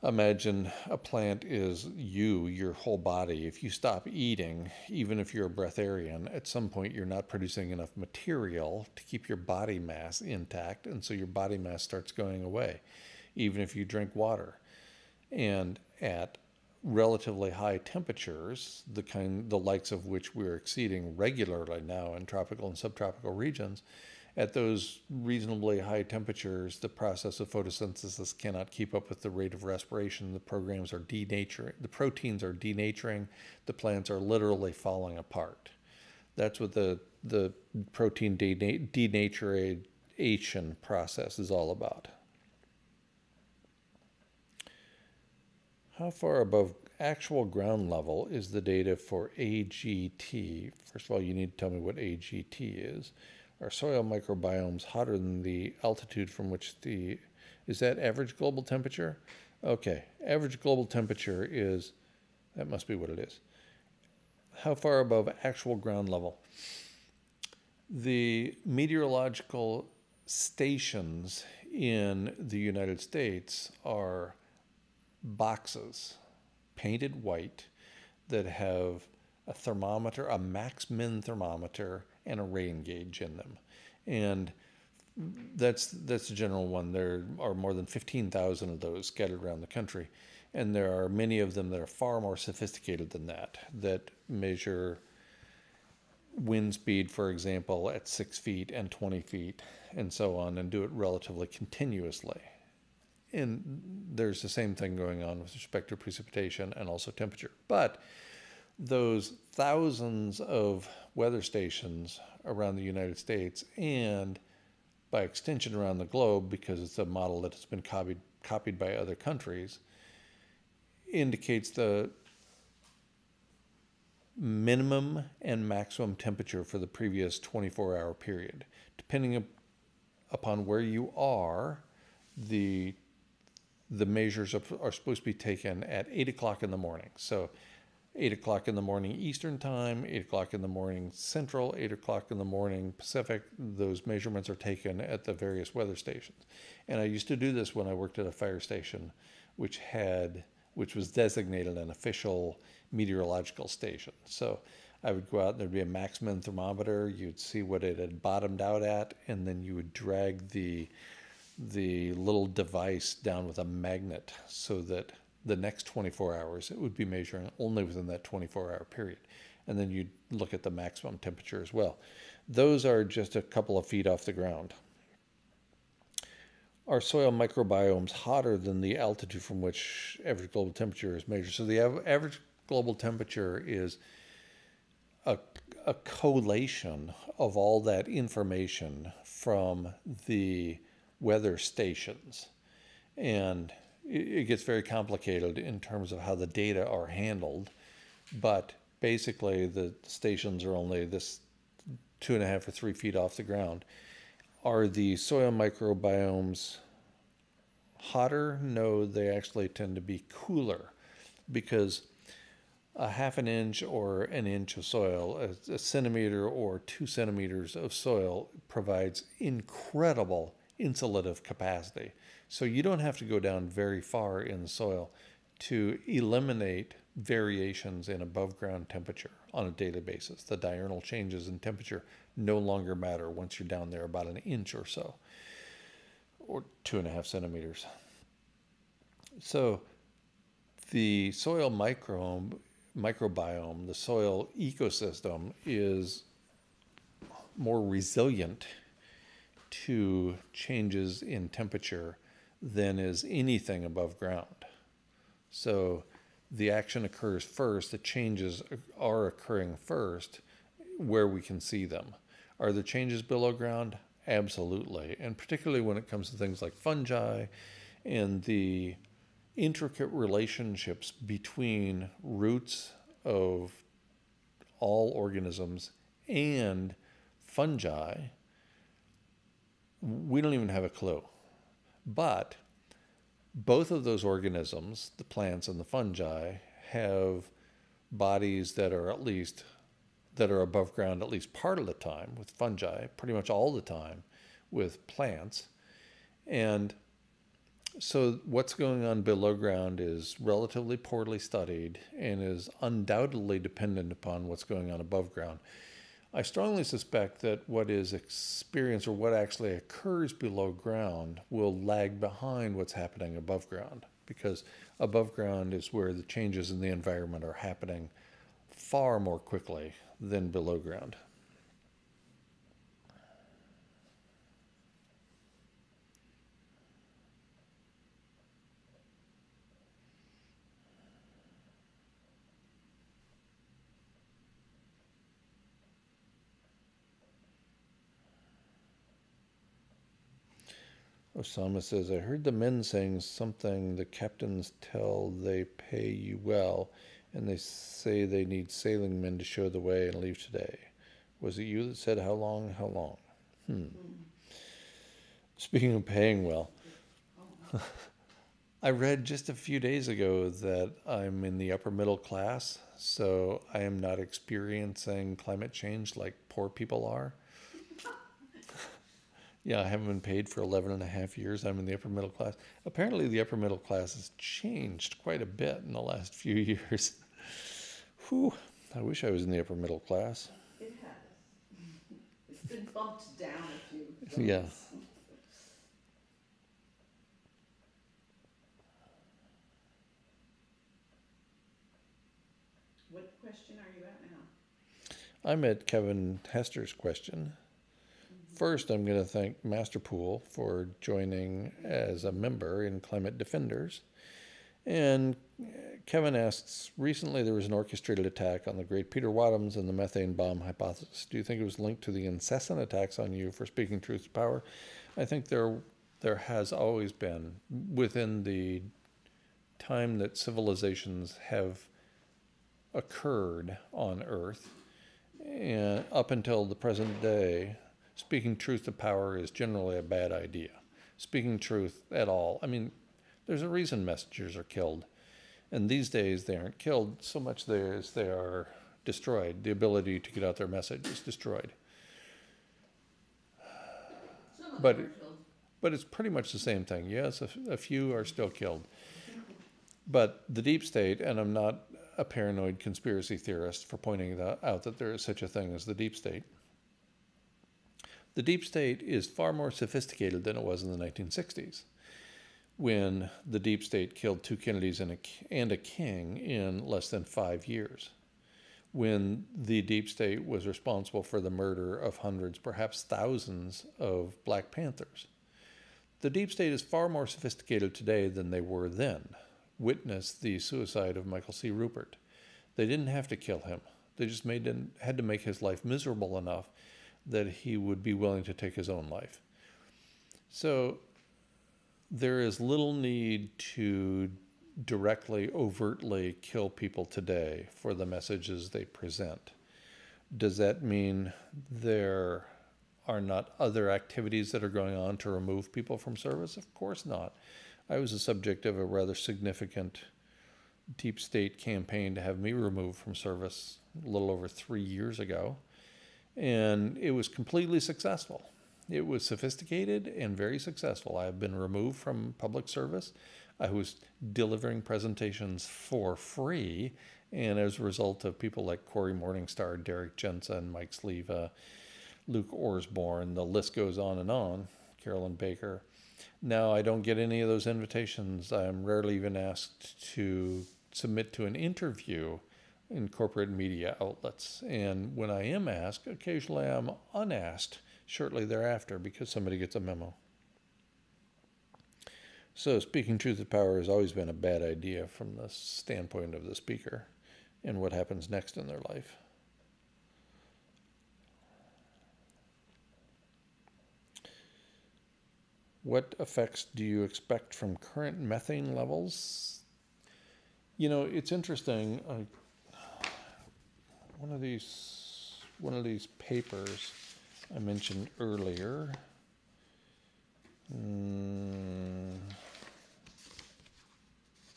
imagine a plant is you, your whole body. If you stop eating, even if you're a breatharian, at some point you're not producing enough material to keep your body mass intact, and so your body mass starts going away, even if you drink water. And at relatively high temperatures, the kind the likes of which we're exceeding regularly now in tropical and subtropical regions, at those reasonably high temperatures, the process of photosynthesis cannot keep up with the rate of respiration. The programs are denaturing, the proteins are denaturing, the plants are literally falling apart. That's what the, the protein denaturation process is all about. How far above actual ground level is the data for AGT? First of all, you need to tell me what AGT is. Are soil microbiomes hotter than the altitude from which the, is that average global temperature? Okay, average global temperature is, that must be what it is. How far above actual ground level? The meteorological stations in the United States are boxes painted white that have a thermometer, a max min thermometer, and a rain gauge in them. And that's that's the general one. There are more than 15,000 of those scattered around the country. And there are many of them that are far more sophisticated than that, that measure wind speed, for example, at six feet and 20 feet and so on, and do it relatively continuously. And there's the same thing going on with respect to precipitation and also temperature. But those thousands of weather stations around the United States and by extension around the globe, because it's a model that has been copied, copied by other countries, indicates the minimum and maximum temperature for the previous 24 hour period. Depending upon where you are, the the measures are supposed to be taken at 8 o'clock in the morning. So 8 o'clock in the morning Eastern Time, 8 o'clock in the morning Central, 8 o'clock in the morning Pacific. Those measurements are taken at the various weather stations. And I used to do this when I worked at a fire station, which had, which was designated an official meteorological station. So I would go out and there'd be a maximum thermometer. You'd see what it had bottomed out at, and then you would drag the the little device down with a magnet so that the next 24 hours, it would be measuring only within that 24 hour period. And then you'd look at the maximum temperature as well. Those are just a couple of feet off the ground. Our soil microbiomes hotter than the altitude from which average global temperature is measured? So the average global temperature is a, a collation of all that information from the weather stations. And it gets very complicated in terms of how the data are handled. But basically, the stations are only this two and a half or three feet off the ground. Are the soil microbiomes hotter? No, they actually tend to be cooler because a half an inch or an inch of soil, a, a centimeter or two centimeters of soil provides incredible insulative capacity. So you don't have to go down very far in the soil to eliminate variations in above ground temperature on a daily basis. The diurnal changes in temperature no longer matter once you're down there about an inch or so. or two and a half centimeters. So the soil microbiome, the soil ecosystem is more resilient to changes in temperature than is anything above ground. So the action occurs first, the changes are occurring first where we can see them. Are there changes below ground? Absolutely. And particularly when it comes to things like fungi and the intricate relationships between roots of all organisms and fungi, we don't even have a clue. But both of those organisms, the plants and the fungi, have bodies that are at least that are above ground at least part of the time with fungi, pretty much all the time with plants. And so what's going on below ground is relatively poorly studied and is undoubtedly dependent upon what's going on above ground. I strongly suspect that what is experienced or what actually occurs below ground will lag behind what's happening above ground because above ground is where the changes in the environment are happening far more quickly than below ground. Osama says, I heard the men saying something the captains tell they pay you well, and they say they need sailing men to show the way and leave today. Was it you that said, How long, how long? Hmm. Speaking of paying well, I read just a few days ago that I'm in the upper middle class, so I am not experiencing climate change like poor people are. Yeah, I haven't been paid for 11 and a half years. I'm in the upper middle class. Apparently, the upper middle class has changed quite a bit in the last few years. Whew, I wish I was in the upper middle class. It has. It's been bumped down a few. Yeah. What question are you at now? I'm at Kevin Hester's question. First, I'm going to thank Masterpool for joining as a member in Climate Defenders. And uh, Kevin asks Recently, there was an orchestrated attack on the great Peter Wadhams and the methane bomb hypothesis. Do you think it was linked to the incessant attacks on you for speaking truth to power? I think there, there has always been, within the time that civilizations have occurred on Earth, and up until the present day, speaking truth to power is generally a bad idea. Speaking truth at all. I mean, there's a reason messengers are killed. And these days they aren't killed so much as they are destroyed. The ability to get out their message is destroyed. But- them are killed. But it's pretty much the same thing. Yes, a, a few are still killed. But the deep state, and I'm not a paranoid conspiracy theorist for pointing that out that there is such a thing as the deep state. The deep state is far more sophisticated than it was in the 1960s, when the deep state killed two Kennedys and a, and a king in less than five years. When the deep state was responsible for the murder of hundreds, perhaps thousands of Black Panthers. The deep state is far more sophisticated today than they were then. Witness the suicide of Michael C. Ruppert. They didn't have to kill him. They just made had to make his life miserable enough that he would be willing to take his own life. So there is little need to directly, overtly kill people today for the messages they present. Does that mean there are not other activities that are going on to remove people from service? Of course not. I was the subject of a rather significant deep state campaign to have me removed from service a little over three years ago. And it was completely successful. It was sophisticated and very successful. I have been removed from public service. I was delivering presentations for free. And as a result of people like Cory Morningstar, Derrick Jensen, Mike Sleva, Luke Orsborn, the list goes on and on, Carolyn Baker. Now, I don't get any of those invitations. I'm rarely even asked to submit to an interview in corporate media outlets. And when I am asked, occasionally I'm unasked shortly thereafter because somebody gets a memo. So, speaking truth to power has always been a bad idea from the standpoint of the speaker and what happens next in their life. What effects do you expect from current methane levels? You know, it's interesting. Uh, one of these, one of these papers I mentioned earlier. Mm,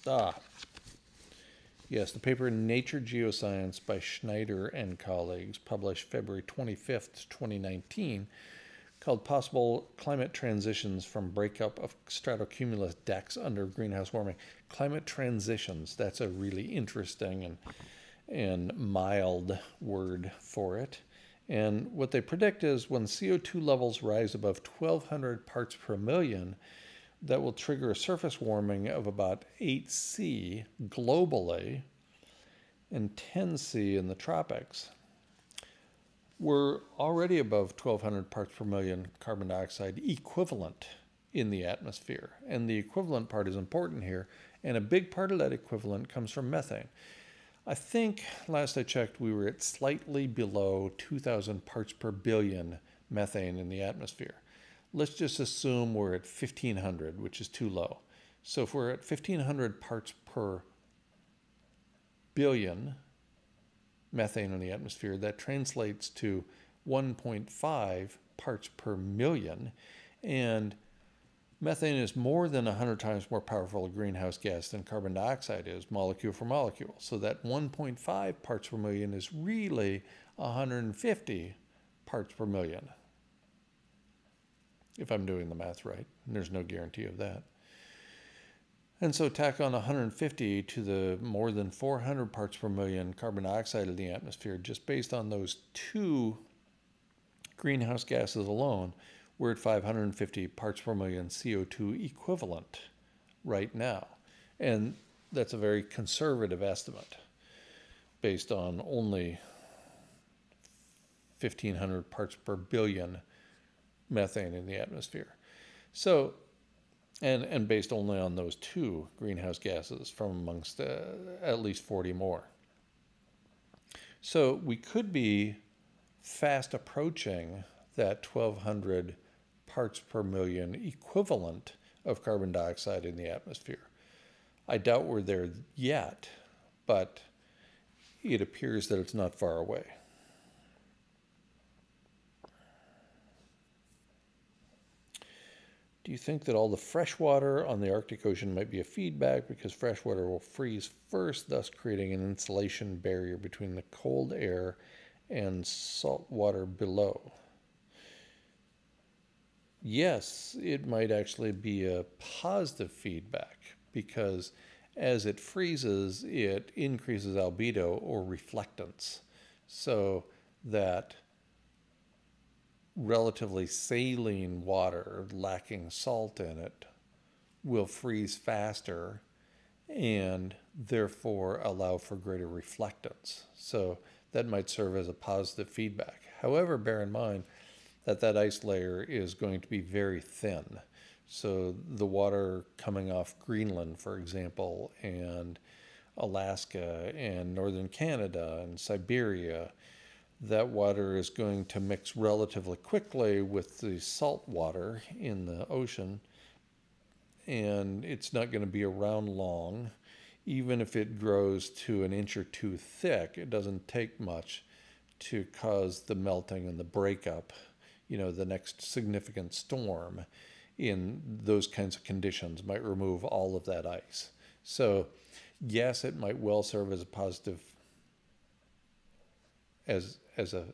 ah, yes, the paper in Nature Geoscience by Schneider and colleagues, published February 25th, 2019 called Possible Climate Transitions from Breakup of Stratocumulus Decks Under Greenhouse Warming. Climate transitions, that's a really interesting and, and mild word for it. And what they predict is when CO2 levels rise above 1200 parts per million, that will trigger a surface warming of about 8C globally and 10C in the tropics we're already above 1200 parts per million carbon dioxide equivalent in the atmosphere. And the equivalent part is important here. And a big part of that equivalent comes from methane. I think last I checked, we were at slightly below 2,000 parts per billion methane in the atmosphere. Let's just assume we're at 1,500, which is too low. So if we're at 1,500 parts per billion, methane in the atmosphere, that translates to 1.5 parts per million. And methane is more than 100 times more powerful a greenhouse gas than carbon dioxide is, molecule for molecule. So that 1.5 parts per million is really 150 parts per million. If I'm doing the math right, and there's no guarantee of that. And so tack on 150 to the more than 400 parts per million carbon dioxide in the atmosphere, just based on those two greenhouse gases alone, we're at 550 parts per million CO2 equivalent right now. And that's a very conservative estimate based on only 1500 parts per billion methane in the atmosphere. So and and based only on those two greenhouse gases from amongst uh, at least 40 more. So we could be fast approaching that 1200 parts per million equivalent of carbon dioxide in the atmosphere. I doubt we're there yet, but it appears that it's not far away. Do you think that all the fresh water on the Arctic Ocean might be a feedback because fresh water will freeze first, thus creating an insulation barrier between the cold air and salt water below? Yes, it might actually be a positive feedback because as it freezes, it increases albedo or reflectance so that relatively saline water lacking salt in it will freeze faster and therefore allow for greater reflectance. So that might serve as a positive feedback. However, bear in mind that that ice layer is going to be very thin. So the water coming off Greenland, for example, and Alaska and northern Canada and Siberia that water is going to mix relatively quickly with the salt water in the ocean and it's not going to be around long. Even if it grows to an inch or two thick, it doesn't take much to cause the melting and the breakup, you know, the next significant storm in those kinds of conditions might remove all of that ice. So, yes, it might well serve as a positive as as a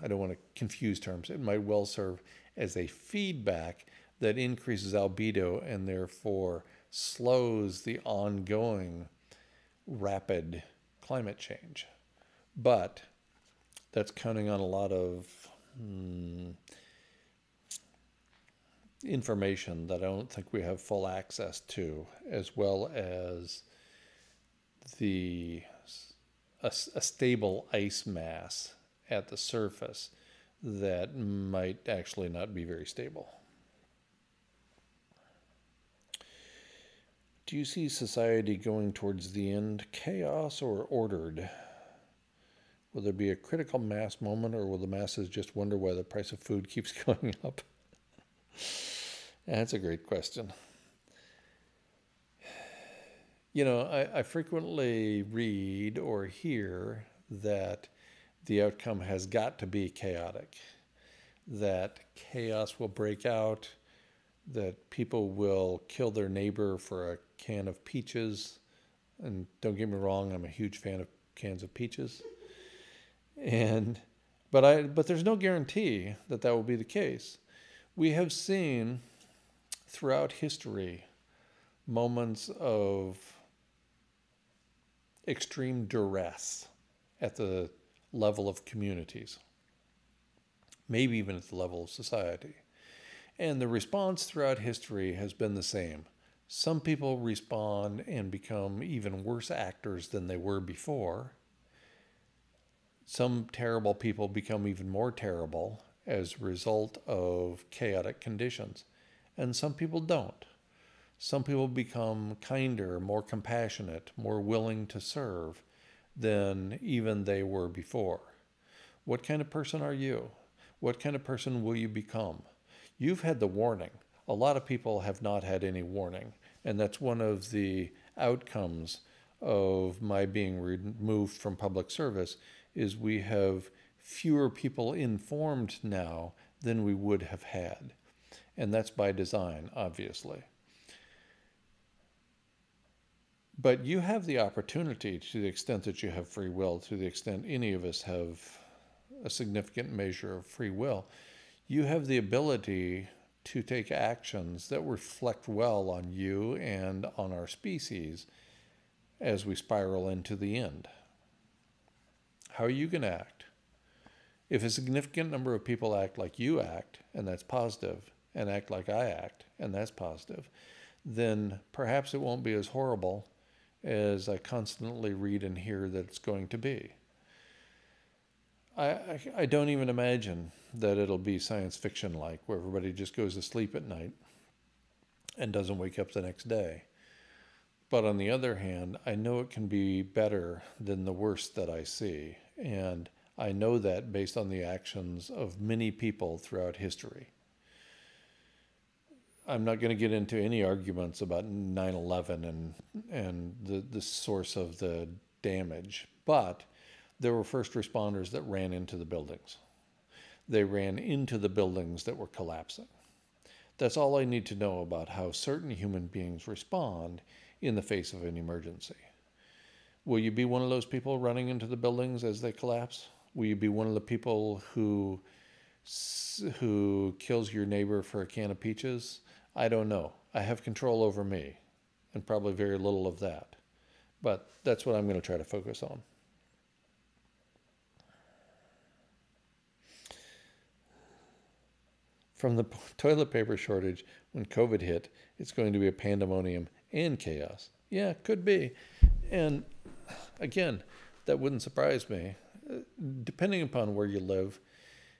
I don't want to confuse terms. It might well serve as a feedback that increases albedo and therefore slows the ongoing rapid climate change. But that's counting on a lot of hmm, information that I don't think we have full access to, as well as the a, a stable ice mass at the surface that might actually not be very stable. Do you see society going towards the end, chaos or ordered? Will there be a critical mass moment, or will the masses just wonder why the price of food keeps going up? That's a great question. You know, I, I frequently read or hear that the outcome has got to be chaotic, that chaos will break out, that people will kill their neighbor for a can of peaches. And don't get me wrong, I'm a huge fan of cans of peaches. And but I but there's no guarantee that that will be the case. We have seen throughout history moments of extreme duress at the level of communities, maybe even at the level of society. And the response throughout history has been the same. Some people respond and become even worse actors than they were before. Some terrible people become even more terrible as a result of chaotic conditions. And some people don't. Some people become kinder, more compassionate, more willing to serve than even they were before. What kind of person are you? What kind of person will you become? You've had the warning. A lot of people have not had any warning. And that's one of the outcomes of my being removed from public service is we have fewer people informed now than we would have had. And that's by design, obviously. But you have the opportunity, to the extent that you have free will, to the extent any of us have a significant measure of free will, you have the ability to take actions that reflect well on you and on our species as we spiral into the end. How are you going to act? If a significant number of people act like you act, and that's positive, and act like I act, and that's positive, then perhaps it won't be as horrible as I constantly read and hear that it's going to be. I, I, I don't even imagine that it'll be science fiction like, where everybody just goes to sleep at night and doesn't wake up the next day. But on the other hand, I know it can be better than the worst that I see. And I know that based on the actions of many people throughout history. I'm not going to get into any arguments about 9/11 and and the the source of the damage, but there were first responders that ran into the buildings. They ran into the buildings that were collapsing. That's all I need to know about how certain human beings respond in the face of an emergency. Will you be one of those people running into the buildings as they collapse? Will you be one of the people who who kills your neighbor for a can of peaches? I don't know. I have control over me, and probably very little of that. But that's what I'm going to try to focus on. From the toilet paper shortage, when COVID hit, it's going to be a pandemonium and chaos. Yeah, could be. And again, that wouldn't surprise me. Depending upon where you live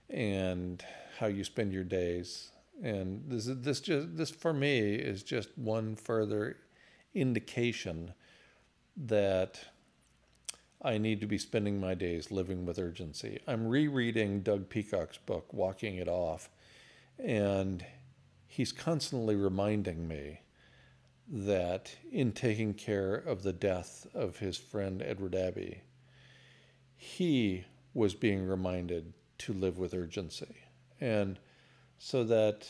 and how you spend your days, and this this just this for me is just one further indication that I need to be spending my days living with urgency. I'm rereading Doug Peacock's book, Walking It Off, and he's constantly reminding me that in taking care of the death of his friend Edward Abbey, he was being reminded to live with urgency. And so that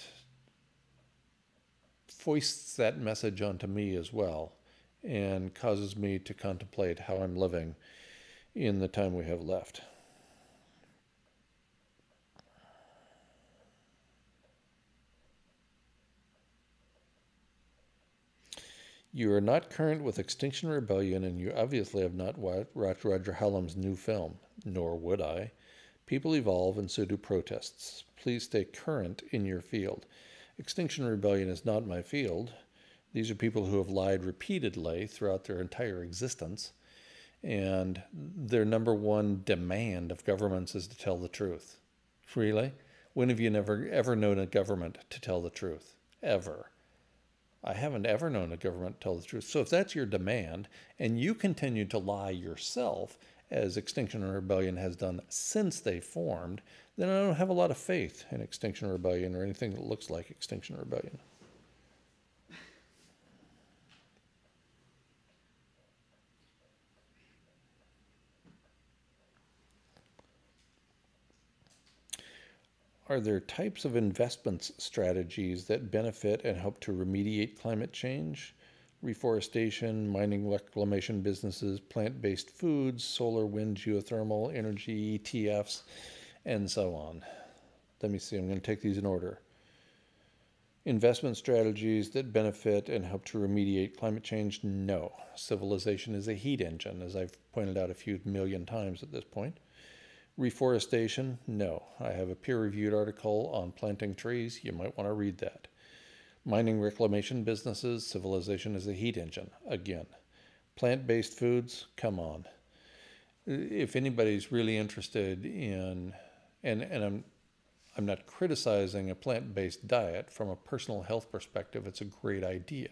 foists that message onto me as well and causes me to contemplate how I'm living in the time we have left. You are not current with Extinction Rebellion, and you obviously have not watched Roger Hallam's new film, nor would I. People evolve, and so do protests. Please stay current in your field. Extinction Rebellion is not my field. These are people who have lied repeatedly throughout their entire existence. And their number one demand of governments is to tell the truth. Really? When have you never ever known a government to tell the truth? Ever. I haven't ever known a government tell the truth. So if that's your demand and you continue to lie yourself, as Extinction Rebellion has done since they formed, then I don't have a lot of faith in Extinction Rebellion or anything that looks like Extinction Rebellion. Are there types of investments strategies that benefit and help to remediate climate change? Reforestation, mining reclamation businesses, plant based foods, solar, wind, geothermal, energy, ETFs, and so on. Let me see, I'm going to take these in order. Investment strategies that benefit and help to remediate climate change? No. Civilization is a heat engine, as I've pointed out a few million times at this point. Reforestation? No. I have a peer reviewed article on planting trees. You might want to read that. Mining reclamation businesses, civilization is a heat engine. Again. Plant based foods? Come on. If anybody's really interested in, and, and I'm, I'm not criticizing a plant based diet from a personal health perspective, it's a great idea.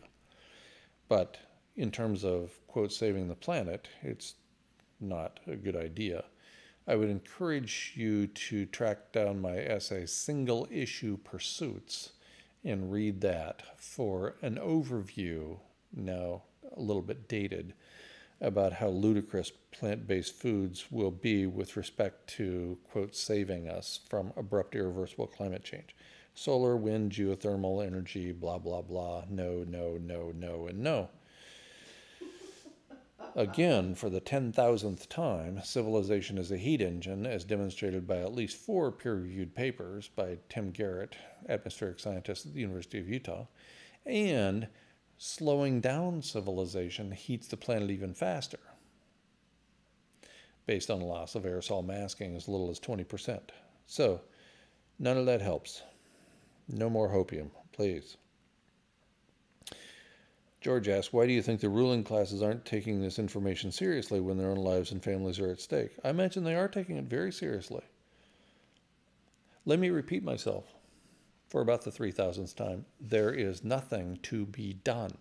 But in terms of, quote, saving the planet, it's not a good idea. I would encourage you to track down my essay, Single Issue Pursuits, and read that for an overview, now a little bit dated, about how ludicrous plant based foods will be with respect to, quote, saving us from abrupt, irreversible climate change. Solar, wind, geothermal energy, blah, blah, blah. No, no, no, no, and no. Again, for the 10,000th time, civilization is a heat engine, as demonstrated by at least four peer reviewed papers by Tim Garrett, atmospheric scientist at the University of Utah. And slowing down civilization heats the planet even faster, based on loss of aerosol masking as little as 20%. So, none of that helps. No more hopium, please. George asks, why do you think the ruling classes aren't taking this information seriously when their own lives and families are at stake? I imagine they are taking it very seriously. Let me repeat myself for about the 3000th time. There is nothing to be done.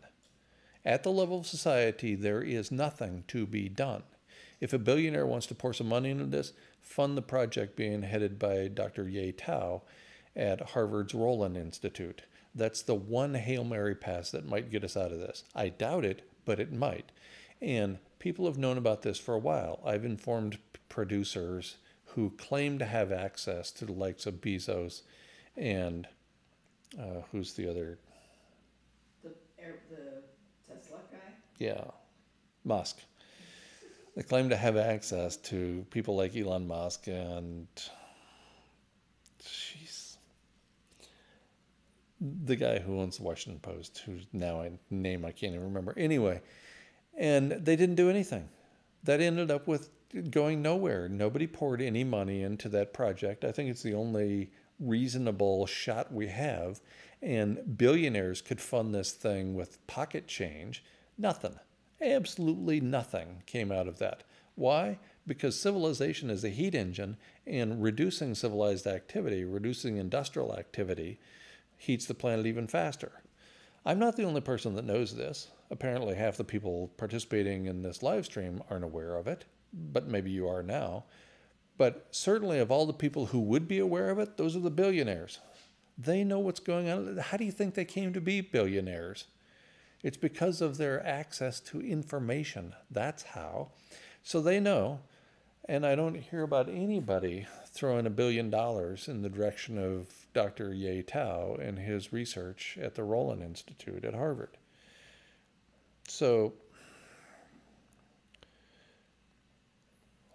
At the level of society, there is nothing to be done. If a billionaire wants to pour some money into this, fund the project being headed by Dr. Ye Tao at Harvard's Rowland Institute. That's the one Hail Mary pass that might get us out of this. I doubt it, but it might. And people have known about this for a while. I've informed producers who claim to have access to the likes of Bezos and uh, who's the other? The, the Tesla guy? Yeah, Musk. They claim to have access to people like Elon Musk and the guy who owns the Washington Post, whose now I name I can't even remember. Anyway, and they didn't do anything. That ended up with going nowhere. Nobody poured any money into that project. I think it's the only reasonable shot we have. And billionaires could fund this thing with pocket change. Nothing. Absolutely nothing came out of that. Why? Because civilization is a heat engine, and reducing civilized activity, reducing industrial activity, heats the planet even faster. I'm not the only person that knows this. Apparently, half the people participating in this live stream aren't aware of it, but maybe you are now. But certainly, of all the people who would be aware of it, those are the billionaires. They know what's going on. How do you think they came to be billionaires? It's because of their access to information. That's how. So they know. And I don't hear about anybody throwing a billion dollars in the direction of Dr. Ye Tao and his research at the Rowland Institute at Harvard. So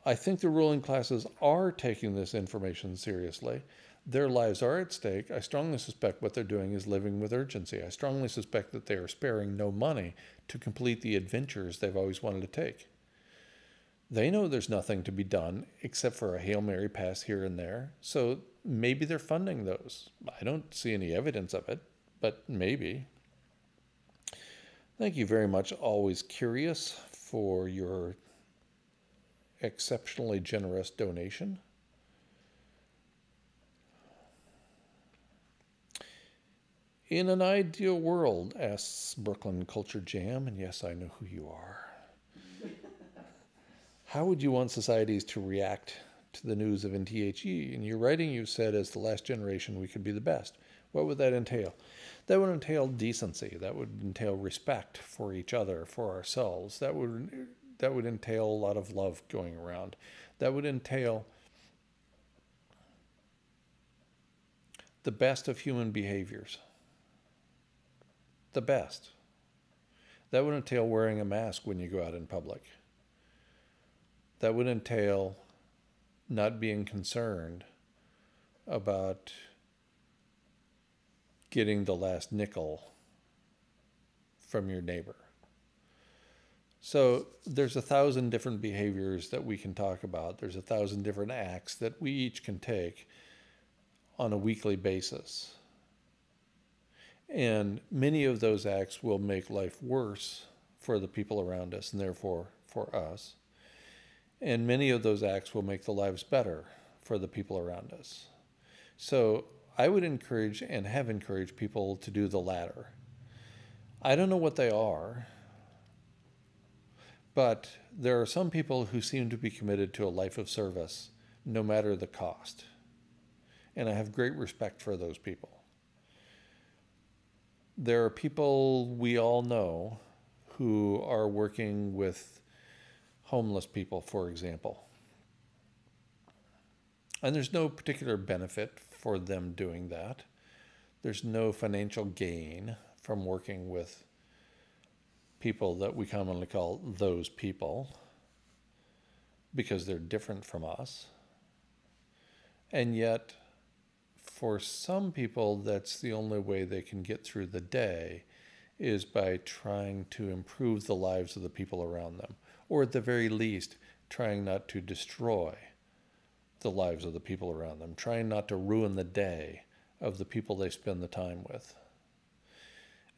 I think the ruling classes are taking this information seriously. Their lives are at stake. I strongly suspect what they're doing is living with urgency. I strongly suspect that they are sparing no money to complete the adventures they've always wanted to take. They know there's nothing to be done except for a Hail Mary pass here and there. So maybe they're funding those. I don't see any evidence of it, but maybe. Thank you very much. Always curious for your exceptionally generous donation. In an ideal world, asks Brooklyn Culture Jam, and yes, I know who you are. How would you want societies to react to the news of NTHE? In your writing, you said, as the last generation, we could be the best. What would that entail? That would entail decency. That would entail respect for each other, for ourselves. That would that would entail a lot of love going around. That would entail the best of human behaviors. The best. That would entail wearing a mask when you go out in public. That would entail not being concerned about getting the last nickel from your neighbor. So there's a thousand different behaviors that we can talk about. There's a thousand different acts that we each can take on a weekly basis. And many of those acts will make life worse for the people around us and therefore for us. And many of those acts will make the lives better for the people around us. So I would encourage and have encouraged people to do the latter. I don't know what they are, but there are some people who seem to be committed to a life of service, no matter the cost. And I have great respect for those people. There are people we all know who are working with homeless people, for example. And there's no particular benefit for them doing that. There's no financial gain from working with people that we commonly call those people because they're different from us. And yet, for some people, that's the only way they can get through the day is by trying to improve the lives of the people around them, or at the very least, trying not to destroy the lives of the people around them, trying not to ruin the day of the people they spend the time with.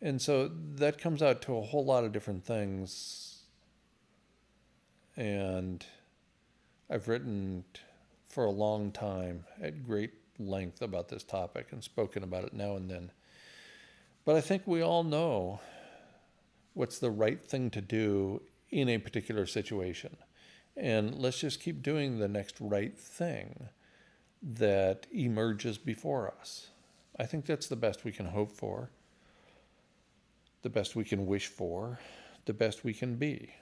And so that comes out to a whole lot of different things. And I've written for a long time at great length about this topic and spoken about it now and then. But I think we all know what's the right thing to do in a particular situation. And let's just keep doing the next right thing that emerges before us. I think that's the best we can hope for, the best we can wish for, the best we can be.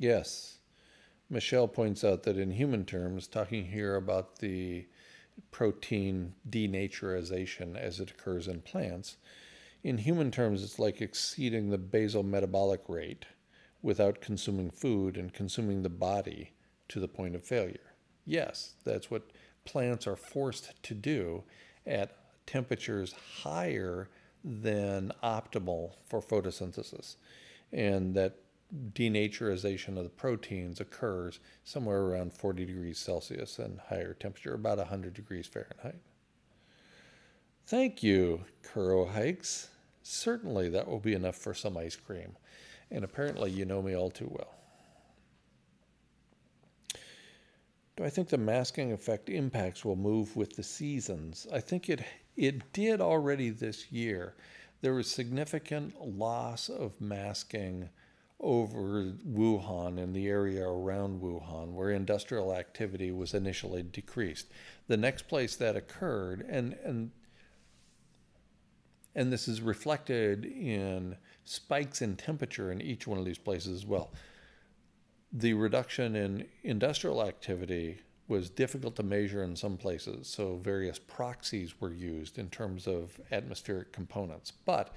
Yes. Michelle points out that in human terms, talking here about the protein denaturization as it occurs in plants, in human terms, it's like exceeding the basal metabolic rate without consuming food and consuming the body to the point of failure. Yes, that's what plants are forced to do at temperatures higher than optimal for photosynthesis. And that denaturization of the proteins occurs somewhere around 40 degrees Celsius and higher temperature, about 100 degrees Fahrenheit. Thank you, Kuro Hikes. Certainly that will be enough for some ice cream. And apparently you know me all too well. Do I think the masking effect impacts will move with the seasons? I think it it did already this year. There was significant loss of masking over Wuhan and the area around Wuhan, where industrial activity was initially decreased. The next place that occurred, and and and this is reflected in spikes in temperature in each one of these places as well. The reduction in industrial activity was difficult to measure in some places, so various proxies were used in terms of atmospheric components. But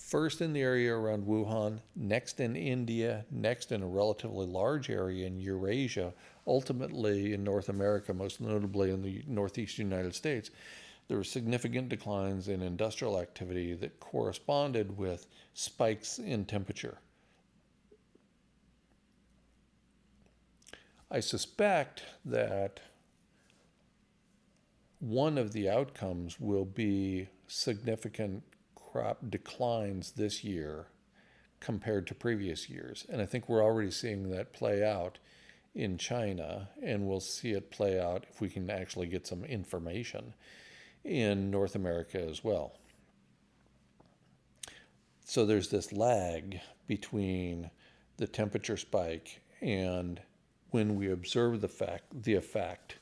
first in the area around Wuhan, next in India, next in a relatively large area in Eurasia, ultimately in North America, most notably in the northeast United States. There were significant declines in industrial activity that corresponded with spikes in temperature. I suspect that one of the outcomes will be significant crop declines this year compared to previous years. And I think we're already seeing that play out in China, and we'll see it play out if we can actually get some information in North America as well. So there's this lag between the temperature spike and when we observe the fact the effect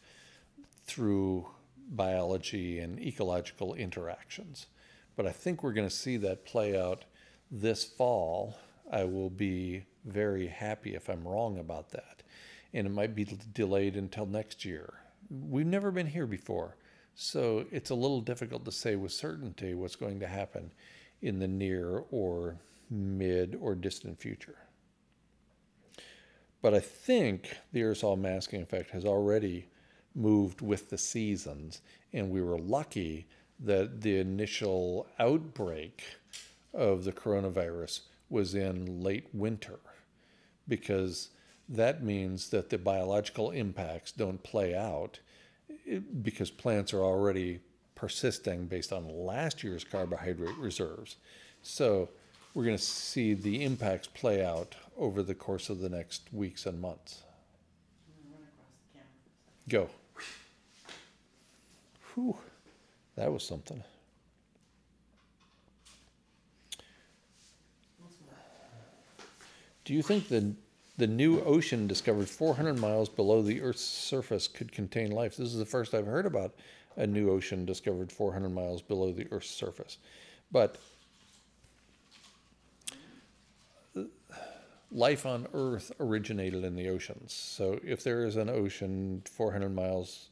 through biology and ecological interactions. But I think we're going to see that play out this fall. I will be very happy if I'm wrong about that. And it might be delayed until next year. We've never been here before. So it's a little difficult to say with certainty what's going to happen in the near or mid or distant future. But I think the aerosol masking effect has already moved with the seasons, and we were lucky that the initial outbreak of the coronavirus was in late winter because that means that the biological impacts don't play out because plants are already persisting based on last year's carbohydrate reserves. So we're going to see the impacts play out over the course of the next weeks and months. Run across the camera. Go. Whew, that was something. Do you think the the new ocean discovered 400 miles below the Earth's surface could contain life? This is the first I've heard about a new ocean discovered 400 miles below the Earth's surface. But life on Earth originated in the oceans. So if there is an ocean 400 miles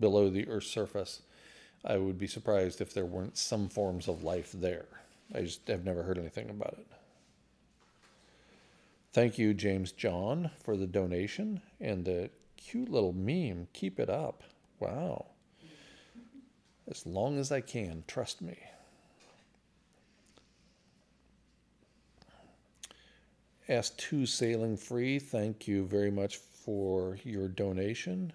below the Earth's surface, I would be surprised if there weren't some forms of life there. I just have never heard anything about it. Thank you, James John, for the donation and the cute little meme. Keep it up. Wow. As long as I can, trust me. S2 Sailing Free, thank you very much for your donation.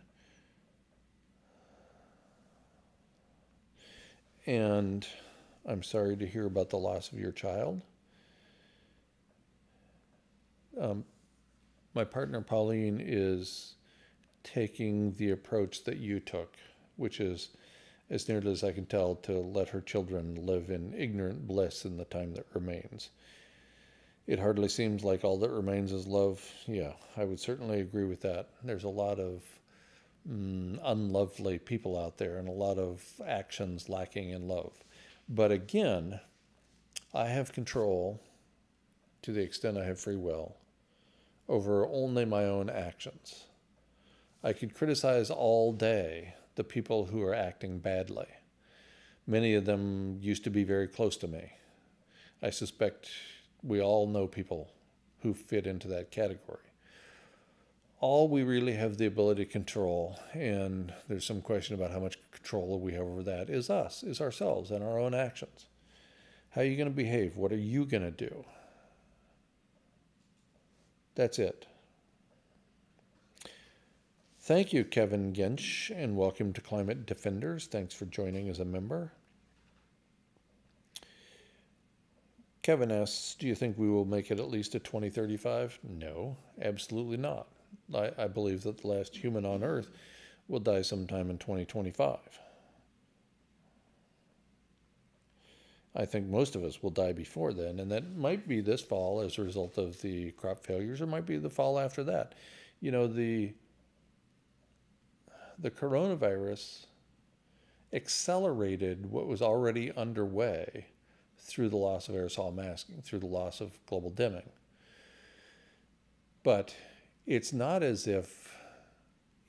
And I'm sorry to hear about the loss of your child. Um, my partner Pauline is taking the approach that you took, which is, as nearly as I can tell, to let her children live in ignorant bliss in the time that remains. It hardly seems like all that remains is love. Yeah, I would certainly agree with that. There's a lot of mm, unlovely people out there and a lot of actions lacking in love. But again, I have control to the extent I have free will over only my own actions. I could criticize all day the people who are acting badly. Many of them used to be very close to me. I suspect we all know people who fit into that category. All we really have the ability to control, and there's some question about how much control we have over that, is us, is ourselves and our own actions. How are you going to behave? What are you going to do? That's it. Thank you, Kevin Gensch, and welcome to Climate Defenders. Thanks for joining as a member. Kevin asks, do you think we will make it at least to 2035? No, absolutely not. I, I believe that the last human on Earth will die sometime in 2025. I think most of us will die before then, and that might be this fall as a result of the crop failures, or might be the fall after that. You know, the the coronavirus accelerated what was already underway through the loss of aerosol masking, through the loss of global dimming. But it's not as if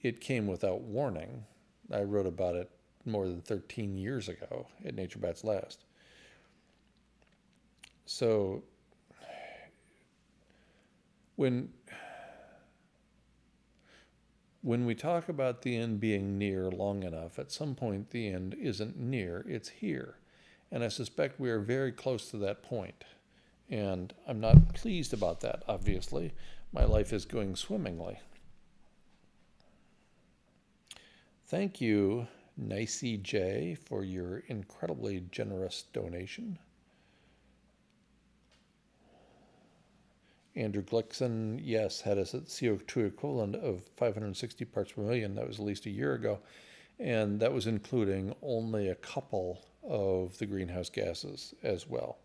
it came without warning. I wrote about it more than 13 years ago at Nature Bats Last. So when when we talk about the end being near long enough, at some point the end isn't near, it's here. And I suspect we are very close to that point. And I'm not pleased about that, obviously. My life is going swimmingly. Thank you, Nicey J, for your incredibly generous donation. Andrew Glikson, yes, had us at CO2 equivalent of 560 parts per million. That was at least a year ago. And that was including only a couple of the greenhouse gases as well.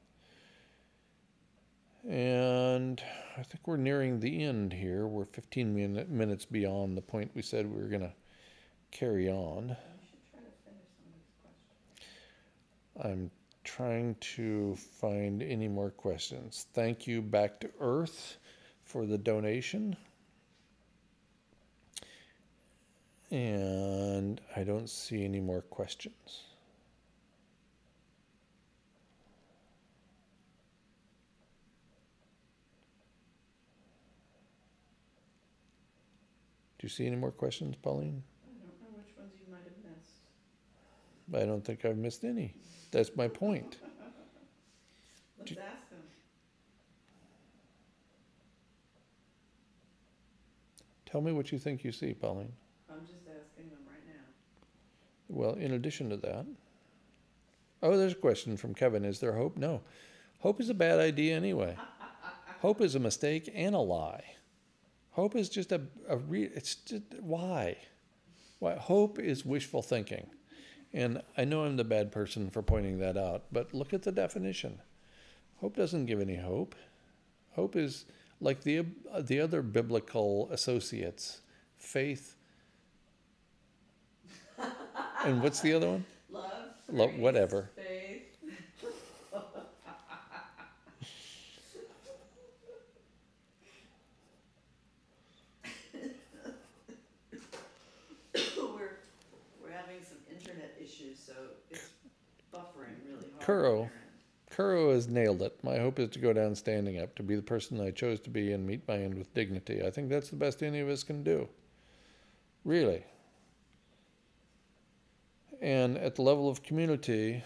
And I think we're nearing the end here. We're 15 min minutes beyond the point we said we were going to carry on. I'm trying to find any more questions. Thank you back to Earth for the donation. And I don't see any more questions. Do you see any more questions, Pauline? I don't know which ones you might have missed. I don't think I've missed any. That's my point. Let's ask them. Tell me what you think you see, Pauline. I'm just asking them right now. Well, in addition to that, oh, there's a question from Kevin. Is there hope? No. Hope is a bad idea anyway. hope is a mistake and a lie. Hope is just a, a re, it's just, why? Why? Hope is wishful thinking. And I know I'm the bad person for pointing that out, but look at the definition. Hope doesn't give any hope. Hope is like the, the other biblical associates faith. and what's the other one? Love, Love, whatever. faith. we're we're having some internet issues, so it's buffering really hard. Kuro. Kuro has nailed it. My hope is to go down standing up, to be the person I chose to be, and meet my end with dignity. I think that's the best any of us can do. Really. And at the level of community,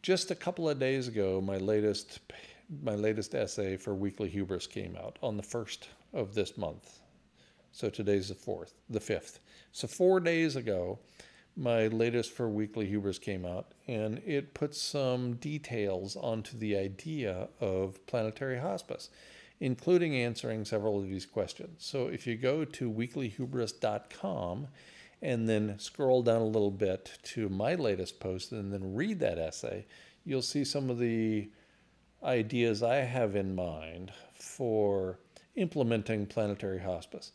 just a couple of days ago, my latest my latest essay for Weekly Hubris came out on the first of this month. So today's the fourth, the fifth. So four days ago, my latest for Weekly Hubris came out, and it puts some details onto the idea of planetary hospice, including answering several of these questions. So if you go to weeklyhubris.com and then scroll down a little bit to my latest post and then read that essay, you'll see some of the ideas I have in mind for implementing planetary hospice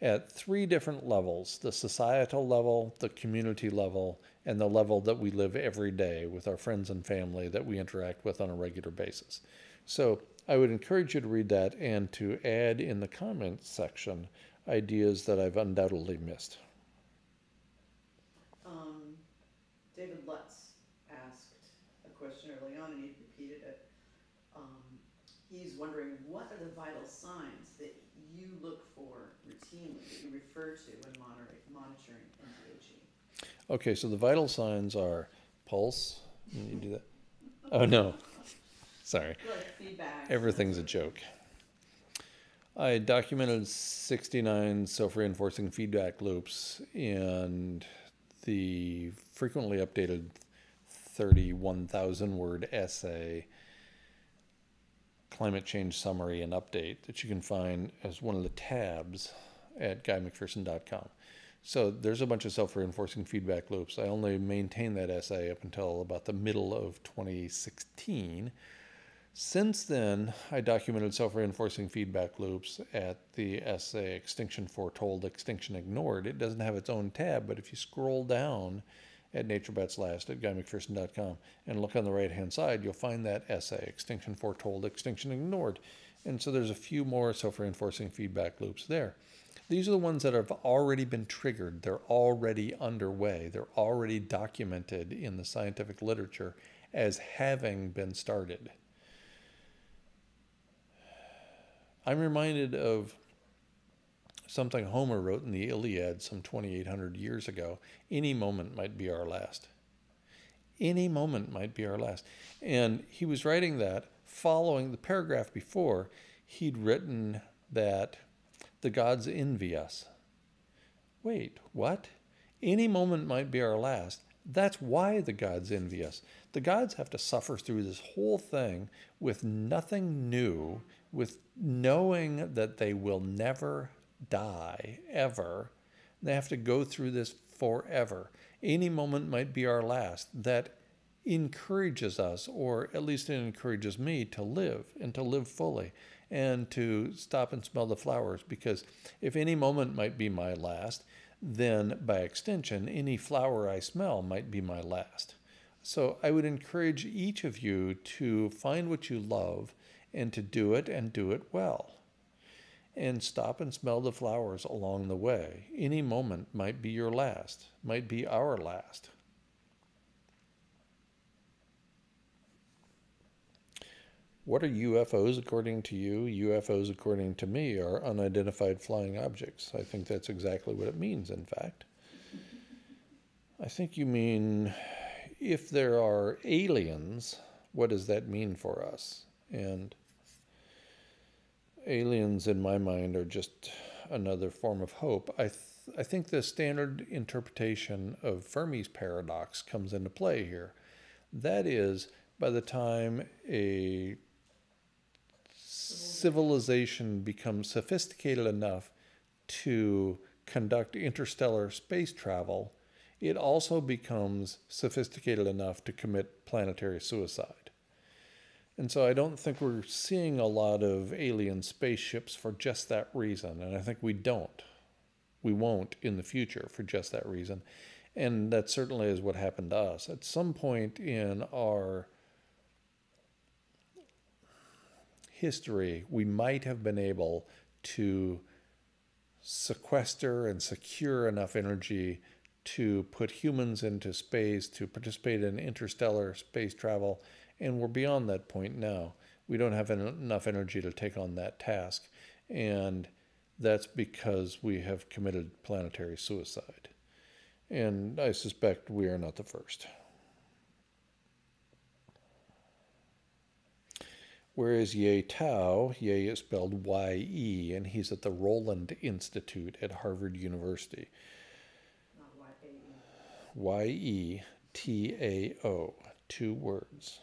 at three different levels the societal level, the community level, and the level that we live every day with our friends and family that we interact with on a regular basis. So I would encourage you to read that and to add in the comments section ideas that I've undoubtedly missed. Um, David Lutz asked a question early on and he repeated it. Um, he's wondering what are the vital signs that you look for routinely, that you refer to when monitoring, NTHE? Okay, so the vital signs are pulse. You do that? Oh, no. Sorry. Like feedback. Everything's a joke. I documented 69 self reinforcing feedback loops and the frequently updated 31,000 word essay, Climate Change Summary and Update, that you can find as one of the tabs at guymcpherson.com. So there's a bunch of self reinforcing feedback loops. I only maintained that essay up until about the middle of 2016. Since then, I documented self reinforcing feedback loops at the essay Extinction Foretold, Extinction Ignored. It doesn't have its own tab, but if you scroll down at Nature Bats Last at guymcpherson.com and look on the right hand side, you'll find that essay Extinction Foretold, Extinction Ignored. And so there's a few more self reinforcing feedback loops there. These are the ones that have already been triggered. They're already underway. They're already documented in the scientific literature as having been started. I'm reminded of something Homer wrote in the Iliad some 2,800 years ago. Any moment might be our last. Any moment might be our last. And he was writing that following the paragraph before, he'd written that the gods envy us. Wait, what? Any moment might be our last. That's why the gods envy us. The gods have to suffer through this whole thing with nothing new, with knowing that they will never die, ever. They have to go through this forever. Any moment might be our last. That encourages us, or at least it encourages me, to live and to live fully and to stop and smell the flowers. Because if any moment might be my last, then by extension, any flower I smell might be my last. So I would encourage each of you to find what you love and to do it and do it well. And stop and smell the flowers along the way. Any moment might be your last, might be our last. What are UFOs according to you? UFOs, according to me, are unidentified flying objects. I think that's exactly what it means, in fact. I think you mean if there are aliens, what does that mean for us? And aliens, in my mind, are just another form of hope. I, th- I think the standard interpretation of Fermi's paradox comes into play here. That is, by the time a civilization becomes sophisticated enough to conduct interstellar space travel, it also becomes sophisticated enough to commit planetary suicide. And so I don't think we're seeing a lot of alien spaceships for just that reason. And I think we don't. We won't in the future for just that reason. And that certainly is what happened to us. At some point in our history, we might have been able to sequester and secure enough energy to put humans into space, to participate in interstellar space travel, and we're beyond that point now. We don't have enough energy to take on that task, and that's because we have committed planetary suicide. And I suspect we are not the first. Whereas Ye Tao, Ye is spelled Y E, and he's at the Rowland Institute at Harvard University. Not Y-A-E. Y E T A O, two words.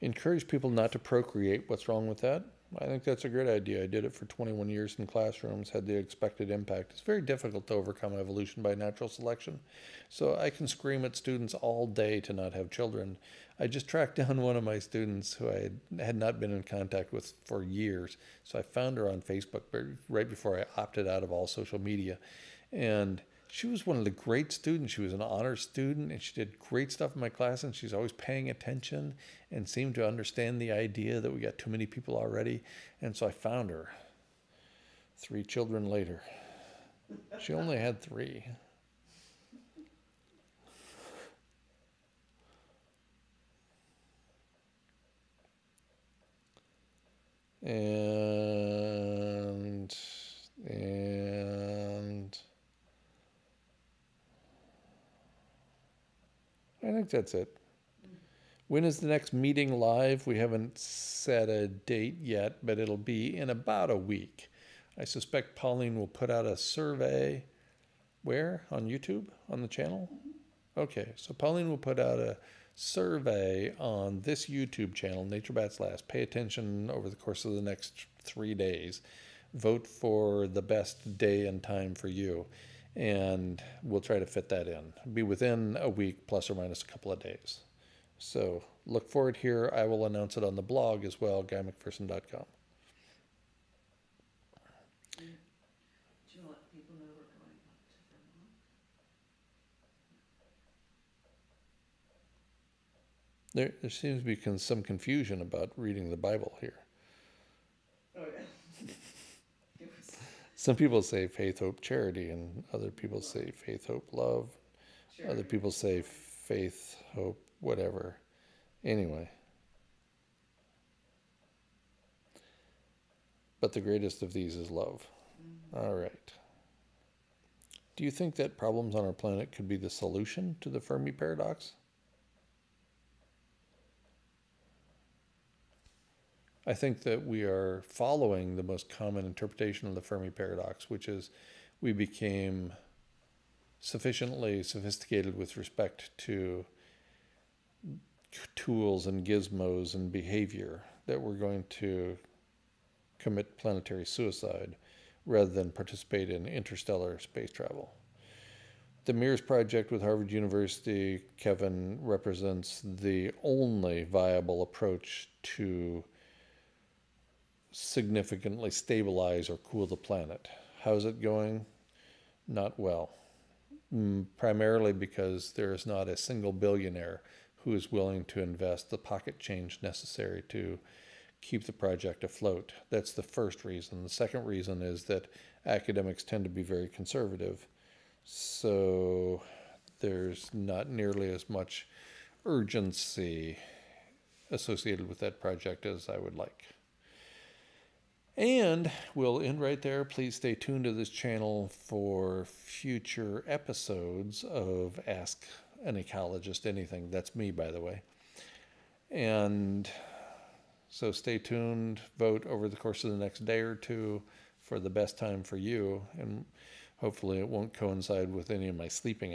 Encourage people not to procreate. What's wrong with that? I think that's a great idea. I did it for 21 years in classrooms, had the expected impact. It's very difficult to overcome evolution by natural selection. So I can scream at students all day to not have children. I just tracked down one of my students who I had not been in contact with for years. So I found her on Facebook right before I opted out of all social media. And she was one of the great students. She was an honor student and she did great stuff in my class and she's always paying attention and seemed to understand the idea that we got too many people already. And so I found her three children later. She only had three. And, think that's it. When is the next meeting live? We haven't set a date yet, but it'll be in about a week. I suspect Pauline will put out a survey. Where? On YouTube? On the channel? Mm-hmm. Okay, so Pauline will put out a survey on this YouTube channel, Nature Bats Last. Pay attention over the course of the next three days. Vote for the best day and time for you and we'll try to fit that in. Be within a week, plus or minus a couple of days. So look forward here. I will announce it on the blog as well, guymcpherson.com. Do you let people know we're going to Vermont? There, there seems to be con- some confusion about reading the Bible here. Oh, yeah. Some people say faith, hope, charity, and other people say faith, hope, love. sure. Other people say faith, hope, whatever. Anyway. But the greatest of these is love. Mhm. All right. Do you think that problems on our planet could be the solution to the Fermi paradox? I think that we are following the most common interpretation of the Fermi paradox, which is we became sufficiently sophisticated with respect to tools and gizmos and behavior that we're going to commit planetary suicide rather than participate in interstellar space travel. The MIRS project with Harvard University, Kevin, represents the only viable approach to significantly stabilize or cool the planet. How's it going? Not well. Mm, primarily because there is not a single billionaire who is willing to invest the pocket change necessary to keep the project afloat. That's the first reason. The second reason is that academics tend to be very conservative. So there's not nearly as much urgency associated with that project as I would like. And we'll end right there. Please stay tuned to this channel for future episodes of Ask an Ecologist Anything. That's me, by the way. And so stay tuned. Vote over the course of the next day or two for the best time for you. And hopefully it won't coincide with any of my sleeping hours.